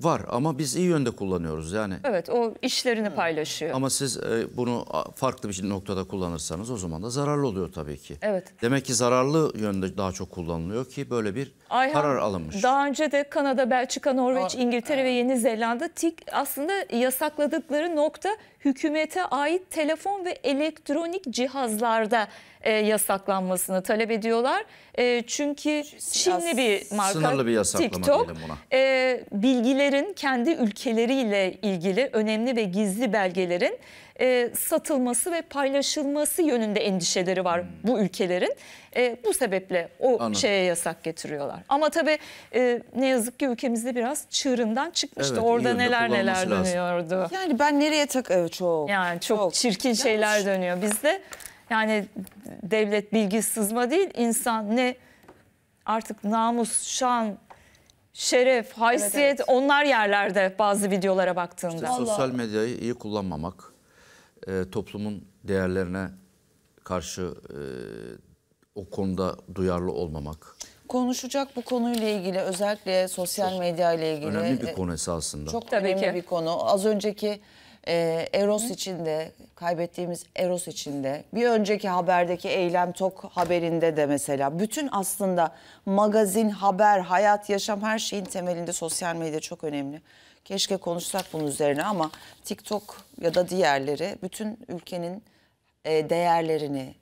Speaker 3: Var ama biz iyi yönde kullanıyoruz yani.
Speaker 2: Evet o işlerini paylaşıyor.
Speaker 3: Ama siz e, bunu farklı bir noktada kullanırsanız o zaman da zararlı oluyor tabii ki.
Speaker 2: Evet.
Speaker 3: Demek ki zararlı yönde daha çok kullanılıyor ki böyle bir
Speaker 2: Ayhan,
Speaker 3: karar alınmış.
Speaker 2: Daha önce de Kanada, Belçika, Norveç, İngiltere ve Yeni Zelanda tik aslında yasakladıkları nokta hükümete ait telefon ve elektronik cihazlarda e, yasaklanmasını talep ediyorlar. E, çünkü Çinli bir marka
Speaker 3: Sınırlı bir yasaklama
Speaker 2: TikTok
Speaker 3: buna.
Speaker 2: e, bilgilerin kendi ülkeleriyle ilgili önemli ve gizli belgelerin e, satılması ve paylaşılması yönünde endişeleri var bu ülkelerin. E, bu sebeple o
Speaker 3: Hmm. Anladım.
Speaker 2: şeye yasak getiriyorlar. Ama tabii e, ne yazık ki ülkemizde biraz çığırından çıkmıştı.
Speaker 3: Evet,
Speaker 2: Orada neler neler
Speaker 3: lazım.
Speaker 2: dönüyordu.
Speaker 1: Yani ben nereye tak... Evet, çok.
Speaker 2: Yani çok, çirkin şeyler dönüyor bizde. Yani devlet bilgi sızma değil, insan ne artık namus, şan, şeref, haysiyet
Speaker 1: evet.
Speaker 2: onlar yerlerde bazı videolara baktığında.
Speaker 3: İşte sosyal medyayı iyi kullanmamak, e, toplumun değerlerine karşı e, o konuda duyarlı olmamak
Speaker 1: Konuşacak bu konuyla ilgili özellikle sosyal medya ile ilgili
Speaker 3: önemli bir
Speaker 1: e,
Speaker 3: konu esasında.
Speaker 1: çok
Speaker 2: Tabii
Speaker 1: önemli
Speaker 2: ki.
Speaker 1: bir konu. Az önceki e, Eros için de kaybettiğimiz Eros için de bir önceki haberdeki Eylem Tok haberinde de mesela bütün aslında magazin, haber, hayat, yaşam her şeyin temelinde sosyal medya çok önemli. Keşke konuşsak bunun üzerine ama TikTok ya da diğerleri bütün ülkenin e, değerlerini,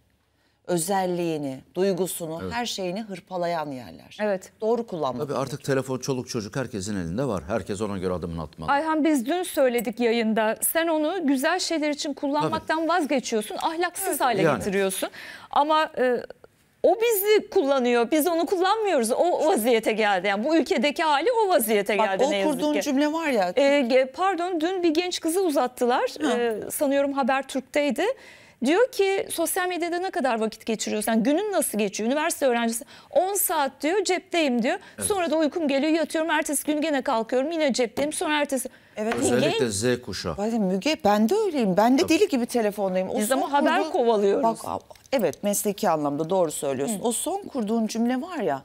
Speaker 1: özelliğini, duygusunu, her şeyini hırpalayan yerler.
Speaker 2: Evet.
Speaker 1: Doğru kullanmak.
Speaker 3: Tabii artık telefon, çoluk çocuk herkesin elinde var. Herkes ona göre adımını atmalı.
Speaker 2: Ayhan biz dün söyledik yayında. Sen onu güzel şeyler için kullanmaktan vazgeçiyorsun. Ahlaksız hale
Speaker 3: Yani.
Speaker 2: getiriyorsun. Ama e, o bizi kullanıyor. Biz onu kullanmıyoruz. O vaziyete geldi. Yani bu ülkedeki hali o vaziyete
Speaker 1: Bak
Speaker 2: geldi
Speaker 1: o
Speaker 2: ne yazık
Speaker 1: kurduğun
Speaker 2: ki.
Speaker 1: cümle var ya.
Speaker 2: E, ge- pardon dün bir genç kızı uzattılar. E, sanıyorum Habertürk'teydi. Diyor ki sosyal medyada ne kadar vakit geçiriyorsan günün nasıl geçiyor? Üniversite öğrencisi 10 saat diyor cepteyim diyor. Sonra da uykum geliyor yatıyorum. Ertesi gün gene kalkıyorum yine cepteyim. Sonra ertesi.
Speaker 1: Evet.
Speaker 3: Özellikle Z kuşağı.
Speaker 1: Vay Müge ben de öyleyim. Ben de deli gibi telefondayım. O
Speaker 2: Biz ama haber
Speaker 1: kurduğun-
Speaker 2: kovalıyoruz.
Speaker 1: Bak evet mesleki anlamda doğru söylüyorsun. O son kurduğun cümle var ya.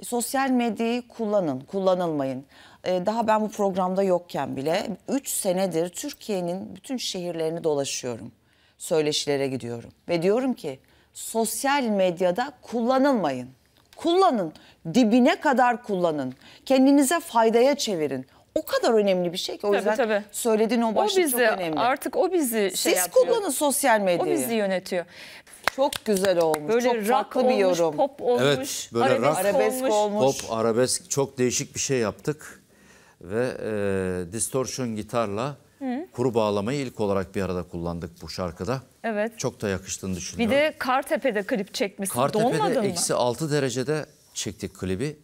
Speaker 1: e, Sosyal medyayı kullanın, kullanılmayın. E, Daha ben bu programda yokken bile 3 senedir Türkiye'nin bütün şehirlerini dolaşıyorum. Söyleşilere gidiyorum. Ve diyorum ki sosyal medyada kullanılmayın. Kullanın. Dibine kadar kullanın. Kendinize faydaya çevirin. O kadar önemli bir şey ki. O
Speaker 2: Tabii,
Speaker 1: yüzden
Speaker 2: tabii.
Speaker 1: söylediğin o
Speaker 2: O
Speaker 1: başlık
Speaker 2: bizi
Speaker 1: çok önemli.
Speaker 2: artık o bizi şey
Speaker 1: Siz
Speaker 2: yapıyor.
Speaker 1: kullanın sosyal
Speaker 2: O
Speaker 1: medyayı.
Speaker 2: bizi yönetiyor.
Speaker 1: Çok güzel olmuş.
Speaker 2: Böyle
Speaker 1: çok
Speaker 2: rock
Speaker 1: farklı
Speaker 2: olmuş,
Speaker 1: bir yorum.
Speaker 2: pop olmuş,
Speaker 3: Evet, böyle
Speaker 2: arabesk,
Speaker 3: rock-
Speaker 1: Arabesk
Speaker 2: olmuş.
Speaker 1: olmuş.
Speaker 3: Pop, arabesk çok değişik bir şey yaptık. Ve e, distortion gitarla kuru bağlamayı ilk olarak bir arada kullandık bu şarkıda.
Speaker 2: Evet.
Speaker 3: Çok da yakıştığını
Speaker 2: Bir
Speaker 3: düşünüyorum.
Speaker 2: de Kartepe'de klip çekmişsin. Donmadın
Speaker 3: Kartepe'de
Speaker 2: mı?
Speaker 3: eksi 6 derecede çektik klibi.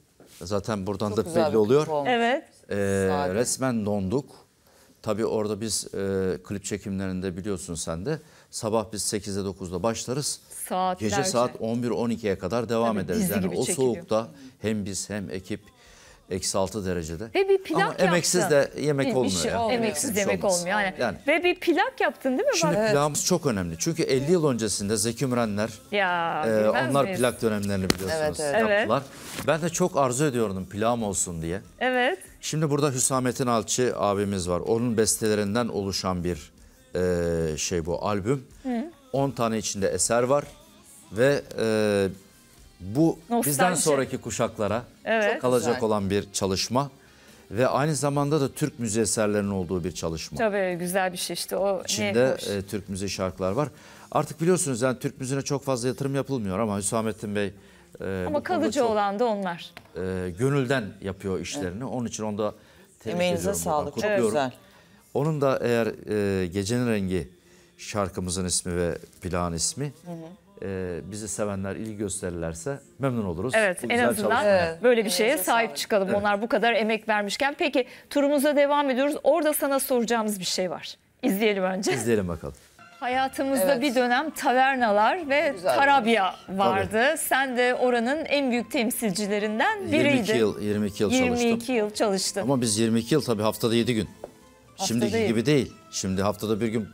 Speaker 3: Zaten buradan
Speaker 1: Çok
Speaker 3: da belli
Speaker 1: bir
Speaker 3: oluyor.
Speaker 1: olmuş.
Speaker 2: Evet.
Speaker 3: Ee,
Speaker 1: Sade.
Speaker 3: resmen donduk. Tabii orada biz e, klip çekimlerinde biliyorsun sen de sabah biz 8'de 9'da başlarız.
Speaker 2: Saatlerce.
Speaker 3: Gece saat 11-12'ye kadar devam
Speaker 2: Tabii,
Speaker 3: ederiz. Yani o
Speaker 2: çekiliyor.
Speaker 3: soğukta hem biz hem ekip eksi 6 derecede.
Speaker 2: Ve bir plak
Speaker 3: Ama emeksiz
Speaker 2: yaptın.
Speaker 3: de yemek
Speaker 2: Bir- bir
Speaker 3: olmuyor.
Speaker 2: şey
Speaker 3: ya.
Speaker 2: Emeksiz
Speaker 3: Emeksiz
Speaker 2: yemek
Speaker 3: olmaz.
Speaker 2: olmuyor. Yani.
Speaker 3: Yani
Speaker 2: Ve bir plak yaptın değil mi?
Speaker 3: Şimdi
Speaker 2: Bak.
Speaker 3: plağımız çok önemli. Çünkü 50 yıl öncesinde Zeki Mürenler
Speaker 2: Ya
Speaker 3: e, onlar
Speaker 2: miyiz?
Speaker 3: plak dönemlerini biliyorsunuz
Speaker 1: Evet, evet.
Speaker 3: yaptılar. Ben de çok arzu ediyordum plağım olsun diye.
Speaker 2: Evet.
Speaker 3: Şimdi burada Hüsamettin Alçı abimiz var. Onun bestelerinden oluşan bir e, şey bu albüm. 10 tane içinde eser var ve e, bu
Speaker 2: Nostalji.
Speaker 3: bizden sonraki kuşaklara
Speaker 2: Evet.
Speaker 3: kalacak
Speaker 1: güzel.
Speaker 3: olan bir çalışma ve aynı zamanda da Türk müziği eserlerinin olduğu bir çalışma.
Speaker 2: Tabii güzel bir şey işte o
Speaker 3: İçinde e, Türk müziği şarkılar var. Artık biliyorsunuz yani Türk müziğine çok fazla yatırım yapılmıyor ama Hüsamettin Bey e,
Speaker 2: Ama kalıcı
Speaker 3: çok,
Speaker 2: olan da onlar.
Speaker 3: e, gönülden yapıyor işlerini. Onun için onu da tebrik
Speaker 1: Emeğinize sağlık. Çok
Speaker 3: kutluyorum.
Speaker 1: güzel.
Speaker 3: Onun da eğer e, Gecenin Rengi şarkımızın ismi ve plağın ismi e, bizi sevenler ilgi gösterirlerse memnun oluruz.
Speaker 2: Evet
Speaker 3: Bu
Speaker 2: en azından
Speaker 3: çalışmaya.
Speaker 1: Evet.
Speaker 2: böyle bir şeye sahip çıkalım. Onlar bu kadar emek vermişken. Peki turumuza devam ediyoruz. Orada sana soracağımız bir şey var. İzleyelim önce.
Speaker 3: İzleyelim bakalım.
Speaker 2: Hayatımızda
Speaker 1: Evet.
Speaker 2: bir dönem tavernalar ve
Speaker 1: Güzel.
Speaker 2: Tarabya vardı. Sen de oranın en büyük temsilcilerinden
Speaker 3: 22
Speaker 2: biriydin.
Speaker 3: yıl, 22 yıl çalıştım.
Speaker 2: 22 yıl çalıştın.
Speaker 3: Ama biz 22 yıl tabii haftada 7 gün. Şimdiki
Speaker 2: yedi.
Speaker 3: gibi değil. Şimdi haftada bir gün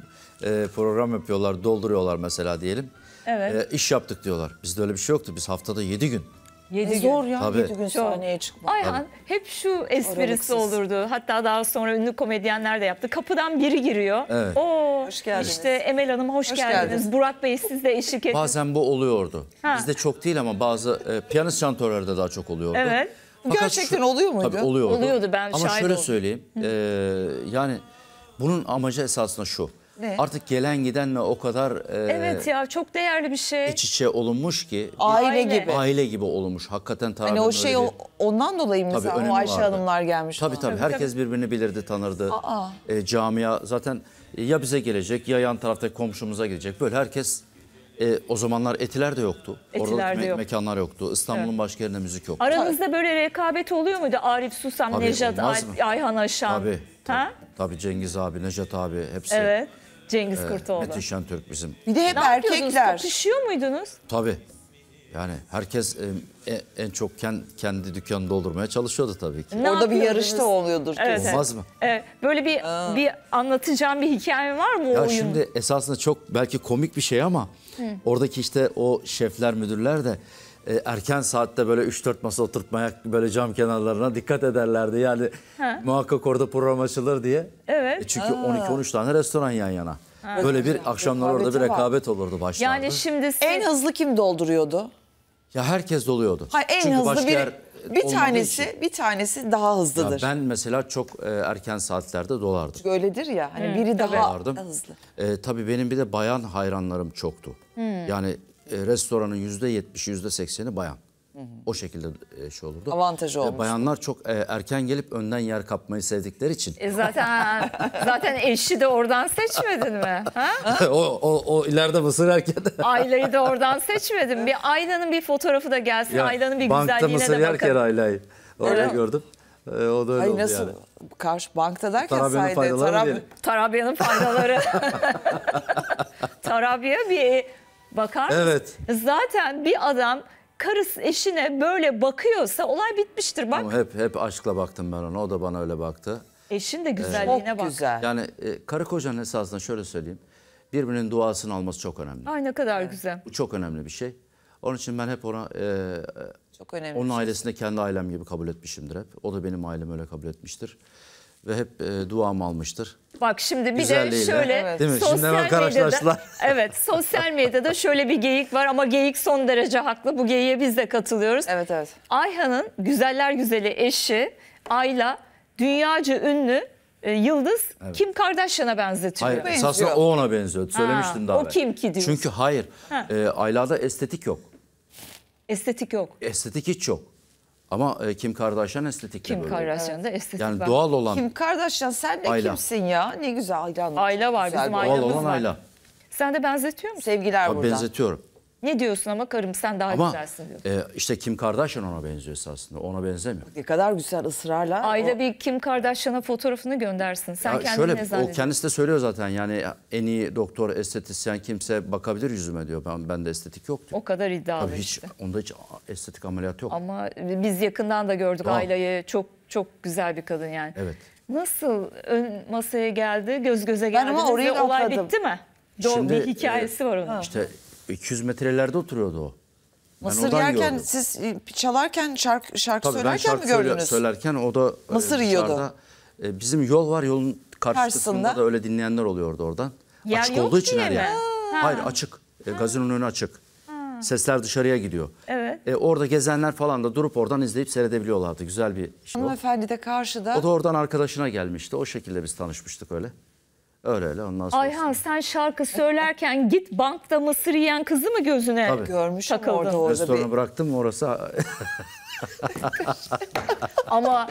Speaker 3: e, program yapıyorlar, dolduruyorlar mesela diyelim.
Speaker 2: Evet.
Speaker 3: E, iş yaptık diyorlar. Bizde öyle bir şey yoktu. Biz haftada 7 gün.
Speaker 2: Yedi
Speaker 1: Ne
Speaker 2: gün.
Speaker 1: zor ya
Speaker 3: Tabii.
Speaker 1: 7 gün sahneye çıkmak.
Speaker 2: Ayhan hep şu esprisi
Speaker 1: Aralıksız.
Speaker 2: olurdu. Hatta daha sonra ünlü komedyenler de yaptı. Kapıdan biri giriyor.
Speaker 3: Evet.
Speaker 2: Oo,
Speaker 1: Hoş geldiniz.
Speaker 2: İşte Emel Hanım hoş,
Speaker 1: Hoş
Speaker 2: geldiniz.
Speaker 1: geldiniz.
Speaker 2: Burak Bey siz de eşlik ettiniz.
Speaker 3: Bazen bu oluyordu.
Speaker 2: Ha.
Speaker 3: Bizde çok değil ama bazı e, piyanist şantörlerde daha çok oluyordu.
Speaker 2: Evet.
Speaker 1: Gerçekten oluyor muydu?
Speaker 3: Tabii oluyordu.
Speaker 2: Oluyordu, ben
Speaker 3: Ama şöyle
Speaker 2: oldum.
Speaker 3: söyleyeyim. e, yani bunun amacı esasında şu.
Speaker 1: Ne?
Speaker 3: Artık gelen gidenle o kadar e,
Speaker 2: Evet ya çok değerli bir şey.
Speaker 3: iç içe olunmuş ki. bir
Speaker 1: Aile,
Speaker 2: Aile.
Speaker 1: gibi.
Speaker 3: Aile gibi olmuş. Hakikaten
Speaker 1: Hani
Speaker 3: tamamen
Speaker 1: o şey o- ondan dolayı mı
Speaker 3: Tabii,
Speaker 1: mesela o Ayşe
Speaker 3: vardı.
Speaker 1: Hanımlar gelmiş.
Speaker 3: Tabii tabii. Herkes birbirini bilirdi, tanırdı. E, camia zaten ya bize gelecek ya yan taraftaki komşumuza gelecek. Böyle herkes e, o zamanlar etiler de yoktu.
Speaker 2: Etiler
Speaker 3: Orada
Speaker 2: de yok.
Speaker 3: mekanlar yoktu. İstanbul'un başka yerinde müzik yoktu.
Speaker 2: Aranızda böyle rekabet oluyor muydu? Arif Susam,
Speaker 3: Tabii,
Speaker 2: Nejat,
Speaker 3: olmaz
Speaker 2: Ay-
Speaker 3: mı?
Speaker 2: Ayhan Aşan.
Speaker 3: Tabii, tabii.
Speaker 2: Ha?
Speaker 3: Tabii Cengiz abi, Nejat abi hepsi.
Speaker 2: Evet. Cengiz
Speaker 3: E,
Speaker 2: Kurtoğlu.
Speaker 3: Metin Şentürk bizim.
Speaker 1: Bir de hep
Speaker 2: Ne
Speaker 1: erkekler.
Speaker 2: Kapışıyor muydunuz?
Speaker 3: Tabii. Yani herkes e, e, en çok ken- kendi dükkanını doldurmaya çalışıyordu tabii ki.
Speaker 2: Ne
Speaker 1: Orada bir yarış da oluyordur.
Speaker 2: Evet,
Speaker 1: kesin.
Speaker 3: Olmaz mı?
Speaker 2: Evet, böyle bir bir anlatacağım bir hikaye var mı o
Speaker 3: Ya
Speaker 2: oyun?
Speaker 3: şimdi esasında çok belki komik bir şey ama oradaki işte o şefler müdürler de e, erken saatte böyle 3-4 masa oturtmaya böyle cam kenarlarına dikkat ederlerdi. Yani muhakkak orada program açılır diye.
Speaker 2: Evet.
Speaker 3: E çünkü 12-13 tane restoran yan yana. Böyle bir akşamlar orada bir rekabet olurdu başlarda.
Speaker 2: yani şimdi siz,
Speaker 1: En hızlı kim dolduruyordu?
Speaker 3: ya herkes doluyordu.
Speaker 1: Hayır en
Speaker 3: Çünkü
Speaker 1: hızlı bir bir tanesi
Speaker 3: için.
Speaker 1: bir tanesi daha
Speaker 3: Ya
Speaker 1: hızlıdır.
Speaker 3: ben mesela çok e, erken saatlerde dolardım.
Speaker 1: Öyledir ya. Hani biri daha
Speaker 3: Dolardım.
Speaker 1: hızlı.
Speaker 3: E, tabii benim bir de bayan hayranlarım çoktu. Yani e, restoranın yüzde yetmişi, yüzde sekseni bayan. O şekilde e, şey olurdu.
Speaker 1: Avantajı
Speaker 3: Ve
Speaker 1: olmuş.
Speaker 3: Bayanlar çok e, erken gelip önden yer kapmayı sevdikleri için.
Speaker 2: E zaten zaten eşi de oradan seçmedin mi? Ha?
Speaker 3: o, o, o ileride mısır erken.
Speaker 2: Ayla'yı da oradan seçmedin. Bir Ayla'nın bir fotoğrafı da gelsin. Ayla'nın bir
Speaker 3: bankta
Speaker 2: güzelliğine
Speaker 3: mısır
Speaker 2: de
Speaker 3: yerken
Speaker 2: bakalım.
Speaker 3: Ayla'yı. Orada
Speaker 1: Öyle mi?
Speaker 3: gördüm. E, o da öyle
Speaker 1: Ay
Speaker 3: oldu
Speaker 1: nasıl
Speaker 3: yani.
Speaker 1: karşı bankta derken
Speaker 3: Tarabya'nın
Speaker 1: sayede
Speaker 3: faydaları diyelim.
Speaker 2: Tarabya'nın faydaları. Tarabya bir bakar mısın?
Speaker 3: Evet.
Speaker 2: Zaten bir adam karısı eşine böyle bakıyorsa olay bitmiştir bak.
Speaker 3: Ama hep hep aşkla baktım ben ona. O da bana öyle baktı.
Speaker 2: Eşin de güzelliğine
Speaker 1: Çok
Speaker 2: bak.
Speaker 1: güzel.
Speaker 3: Yani e, karı kocanın esasında şöyle söyleyeyim. Birbirinin duasını alması çok önemli.
Speaker 2: Ay ne kadar güzel.
Speaker 3: Bu çok önemli bir şey. Onun için ben hep ona e,
Speaker 1: Çok önemli.
Speaker 3: onun
Speaker 1: şey.
Speaker 3: ailesini de kendi ailem gibi kabul etmişimdir hep. O da benim ailem öyle kabul etmiştir. Ve hep e, duamı almıştır.
Speaker 2: Bak şimdi bir de
Speaker 3: Güzelliğiyle.
Speaker 2: şöyle
Speaker 1: Evet.
Speaker 3: Değil mi? Şimdi
Speaker 2: sosyal medyada
Speaker 3: karşılaştılar.
Speaker 2: evet sosyal medyada şöyle bir geyik var ama geyik son derece haklı. Bu geyiğe biz de katılıyoruz.
Speaker 1: Evet evet.
Speaker 2: Ayhan'ın güzeller güzeli eşi Ayla dünyaca ünlü e, yıldız Kim Kardashian'a benzetiyor.
Speaker 3: Hayır
Speaker 1: benziyor.
Speaker 3: esasında o ona benziyor. Söylemiştim
Speaker 2: Ha,
Speaker 3: daha
Speaker 2: o
Speaker 3: evvel.
Speaker 2: kim ki diyorsun?
Speaker 3: Çünkü hayır. E, Ayla'da estetik yok.
Speaker 2: Estetik yok.
Speaker 3: Estetik hiç yok. Ama e, Kim Kardashian estetik de
Speaker 2: Kim
Speaker 3: böyle.
Speaker 2: Kardashian'da estetik
Speaker 3: Yani
Speaker 2: var.
Speaker 3: doğal olan,
Speaker 1: Kim Kardashian sen de
Speaker 3: Ayla.
Speaker 1: kimsin ya? Ne güzel Ayla Hanım.
Speaker 2: Ayla var,
Speaker 1: Güzel
Speaker 2: bizim
Speaker 3: doğal
Speaker 2: Ayla'mız
Speaker 3: olan
Speaker 2: var.
Speaker 3: Ayla.
Speaker 2: Sen de benzetiyor musun?
Speaker 1: Sevgiler
Speaker 3: Tabii
Speaker 1: buradan.
Speaker 3: benzetiyorum.
Speaker 2: Ne diyorsun ama karım sen daha
Speaker 3: Ama
Speaker 2: güzelsin diyorsun.
Speaker 3: e, işte Kim Kardashian ona benziyor esasında. Ona benzemiyor.
Speaker 1: Ne kadar güzel ısrarla.
Speaker 2: Ayla
Speaker 1: O-
Speaker 2: bir Kim Kardashian'a fotoğrafını göndersin. Sen
Speaker 3: Ya
Speaker 2: kendini
Speaker 3: şöyle
Speaker 2: ne
Speaker 3: o kendisi de söylüyor zaten yani en iyi doktor, estetisyen kimse bakabilir yüzüme diyor. Ben bende estetik yok diyor.
Speaker 2: O kadar iddialı
Speaker 3: Tabii hiç
Speaker 2: işte.
Speaker 3: onda hiç estetik ameliyat yok.
Speaker 2: Ama biz yakından da gördük
Speaker 3: Doğal.
Speaker 2: Ayla'yı. Çok çok güzel bir kadın yani.
Speaker 3: Evet.
Speaker 2: Nasıl ön masaya geldi, göz göze
Speaker 1: Ben
Speaker 2: geldiniz
Speaker 1: ama orayı
Speaker 2: olay bitti mi?
Speaker 3: Şimdi,
Speaker 2: bir hikayesi var onun.
Speaker 3: İşte 200 metrelerde oturuyordu o.
Speaker 1: Mısır yerken
Speaker 3: gördüm.
Speaker 1: siz e, çalarken şarkı, şarkı
Speaker 3: Tabii
Speaker 1: söylerken
Speaker 3: şarkı
Speaker 1: mi
Speaker 3: söyle-
Speaker 1: gördünüz?
Speaker 3: söylerken o da e,
Speaker 1: Mısır yiyordu.
Speaker 3: dışarıda, e, bizim yol var yolun karşısında
Speaker 1: Karşısında.
Speaker 3: da öyle dinleyenler oluyordu oradan.
Speaker 2: Yer
Speaker 3: açık olduğu için her yer.
Speaker 2: Ha.
Speaker 3: Hayır açık. E, gazinonun önü açık. Sesler dışarıya gidiyor.
Speaker 2: Evet.
Speaker 3: E, orada gezenler falan da durup oradan izleyip seyredebiliyorlardı. Güzel bir o.
Speaker 1: Hanımefendi de karşıda.
Speaker 3: O da oradan arkadaşına gelmişti. O şekilde biz tanışmıştık öyle. Öyle öyle ondan sonra.
Speaker 2: Ayhan sen şarkı söylerken git bankta mısır yiyen kızı mı gözüne
Speaker 3: Tabii.
Speaker 1: Görmüşüm
Speaker 2: takıldın?
Speaker 1: orada orada
Speaker 3: Restoranı
Speaker 1: bir.
Speaker 3: bıraktım orası
Speaker 2: Ama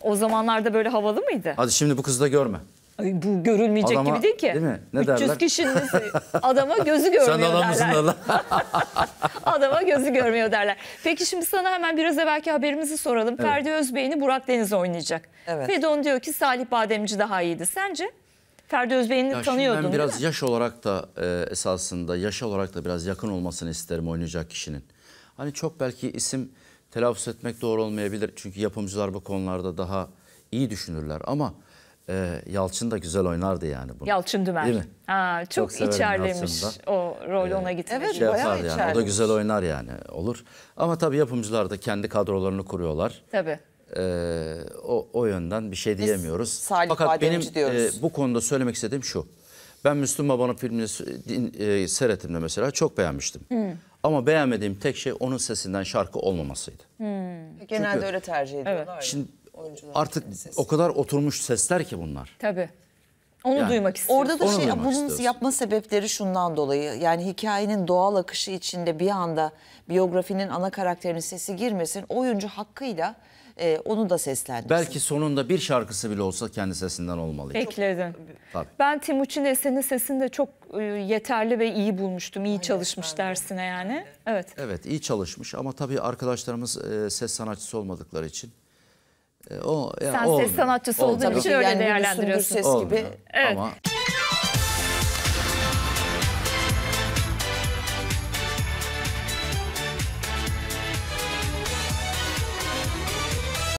Speaker 2: o zamanlarda böyle havalı mıydı?
Speaker 3: hadi şimdi bu kızı da görme.
Speaker 2: Ay, bu görülmeyecek
Speaker 3: Adama-
Speaker 2: gibi değil ki.
Speaker 3: değil mi? Ne
Speaker 2: 300
Speaker 3: derler?
Speaker 2: kişinin adama gözü görmüyor
Speaker 3: Sen adam
Speaker 2: derler.
Speaker 3: derler.
Speaker 2: Adama gözü görmüyor derler. Peki şimdi sana hemen biraz evvelki haberimizi soralım. Ferdi Özbey'ini Burak Deniz oynayacak.
Speaker 1: Evet.
Speaker 2: Fedon diyor ki Salih Bademci daha iyiydi. Sence? Ferdi Özbey'ini
Speaker 3: Ya şimdi
Speaker 2: tanıyordun
Speaker 3: ben biraz yaş olarak da e, esasında yaş olarak da biraz yakın olmasını isterim oynayacak kişinin. Hani çok belki isim telaffuz etmek doğru olmayabilir. Çünkü yapımcılar bu konularda daha iyi düşünürler ama e, Yalçın da güzel oynardı yani bunu.
Speaker 2: Yalçın Dümer.
Speaker 3: Değil mi?
Speaker 2: Ha, çok,
Speaker 3: Çok
Speaker 2: içerlemiş o rol ona gitmek.
Speaker 1: evet,
Speaker 3: şey
Speaker 1: bayağı
Speaker 3: yani. O da güzel oynar yani. Olur. Ama tabii yapımcılar da kendi kadrolarını kuruyorlar.
Speaker 2: Tabii.
Speaker 3: Ee, o, o yönden bir şey diyemiyoruz.
Speaker 1: Salih
Speaker 3: Fakat benim
Speaker 1: Bademci diyoruz.
Speaker 3: e, bu konuda söylemek istediğim şu. Ben Müslüm Baba'nın filmini din, e, seyrettim de mesela çok beğenmiştim. Ama beğenmediğim tek şey onun sesinden şarkı olmamasıydı.
Speaker 1: Genelde
Speaker 3: Çünkü-
Speaker 1: öyle tercih ediyorlar. ya.
Speaker 3: Şimdi
Speaker 1: Oyuncular
Speaker 3: artık o kadar oturmuş sesler ki bunlar.
Speaker 2: Tabii. Onu
Speaker 3: Yani
Speaker 2: duymak istiyorum.
Speaker 1: Orada da
Speaker 3: Onu
Speaker 1: şey bunun
Speaker 3: istiyorsun.
Speaker 1: yapma sebepleri şundan dolayı. Yani hikayenin doğal akışı içinde bir anda biyografinin ana karakterinin sesi girmesin. Oyuncu hakkıyla e, onu da seslendirsin.
Speaker 3: Belki sonunda bir şarkısı bile olsa kendi sesinden olmalıydı.
Speaker 2: Ekledin.
Speaker 3: Tabii.
Speaker 2: Ben Timuçin Esen'in sesini de çok e, yeterli ve iyi bulmuştum. İyi çalışmış dersine yani. Evet.
Speaker 3: Evet iyi çalışmış ama tabii arkadaşlarımız e, ses sanatçısı olmadıkları için e, o yani
Speaker 2: Sen ses
Speaker 3: olmuyor.
Speaker 2: sanatçısı olduğun için öyle
Speaker 1: yani
Speaker 2: değerlendiriyorsun.
Speaker 1: Gürses gibi.
Speaker 2: Evet.
Speaker 3: Ama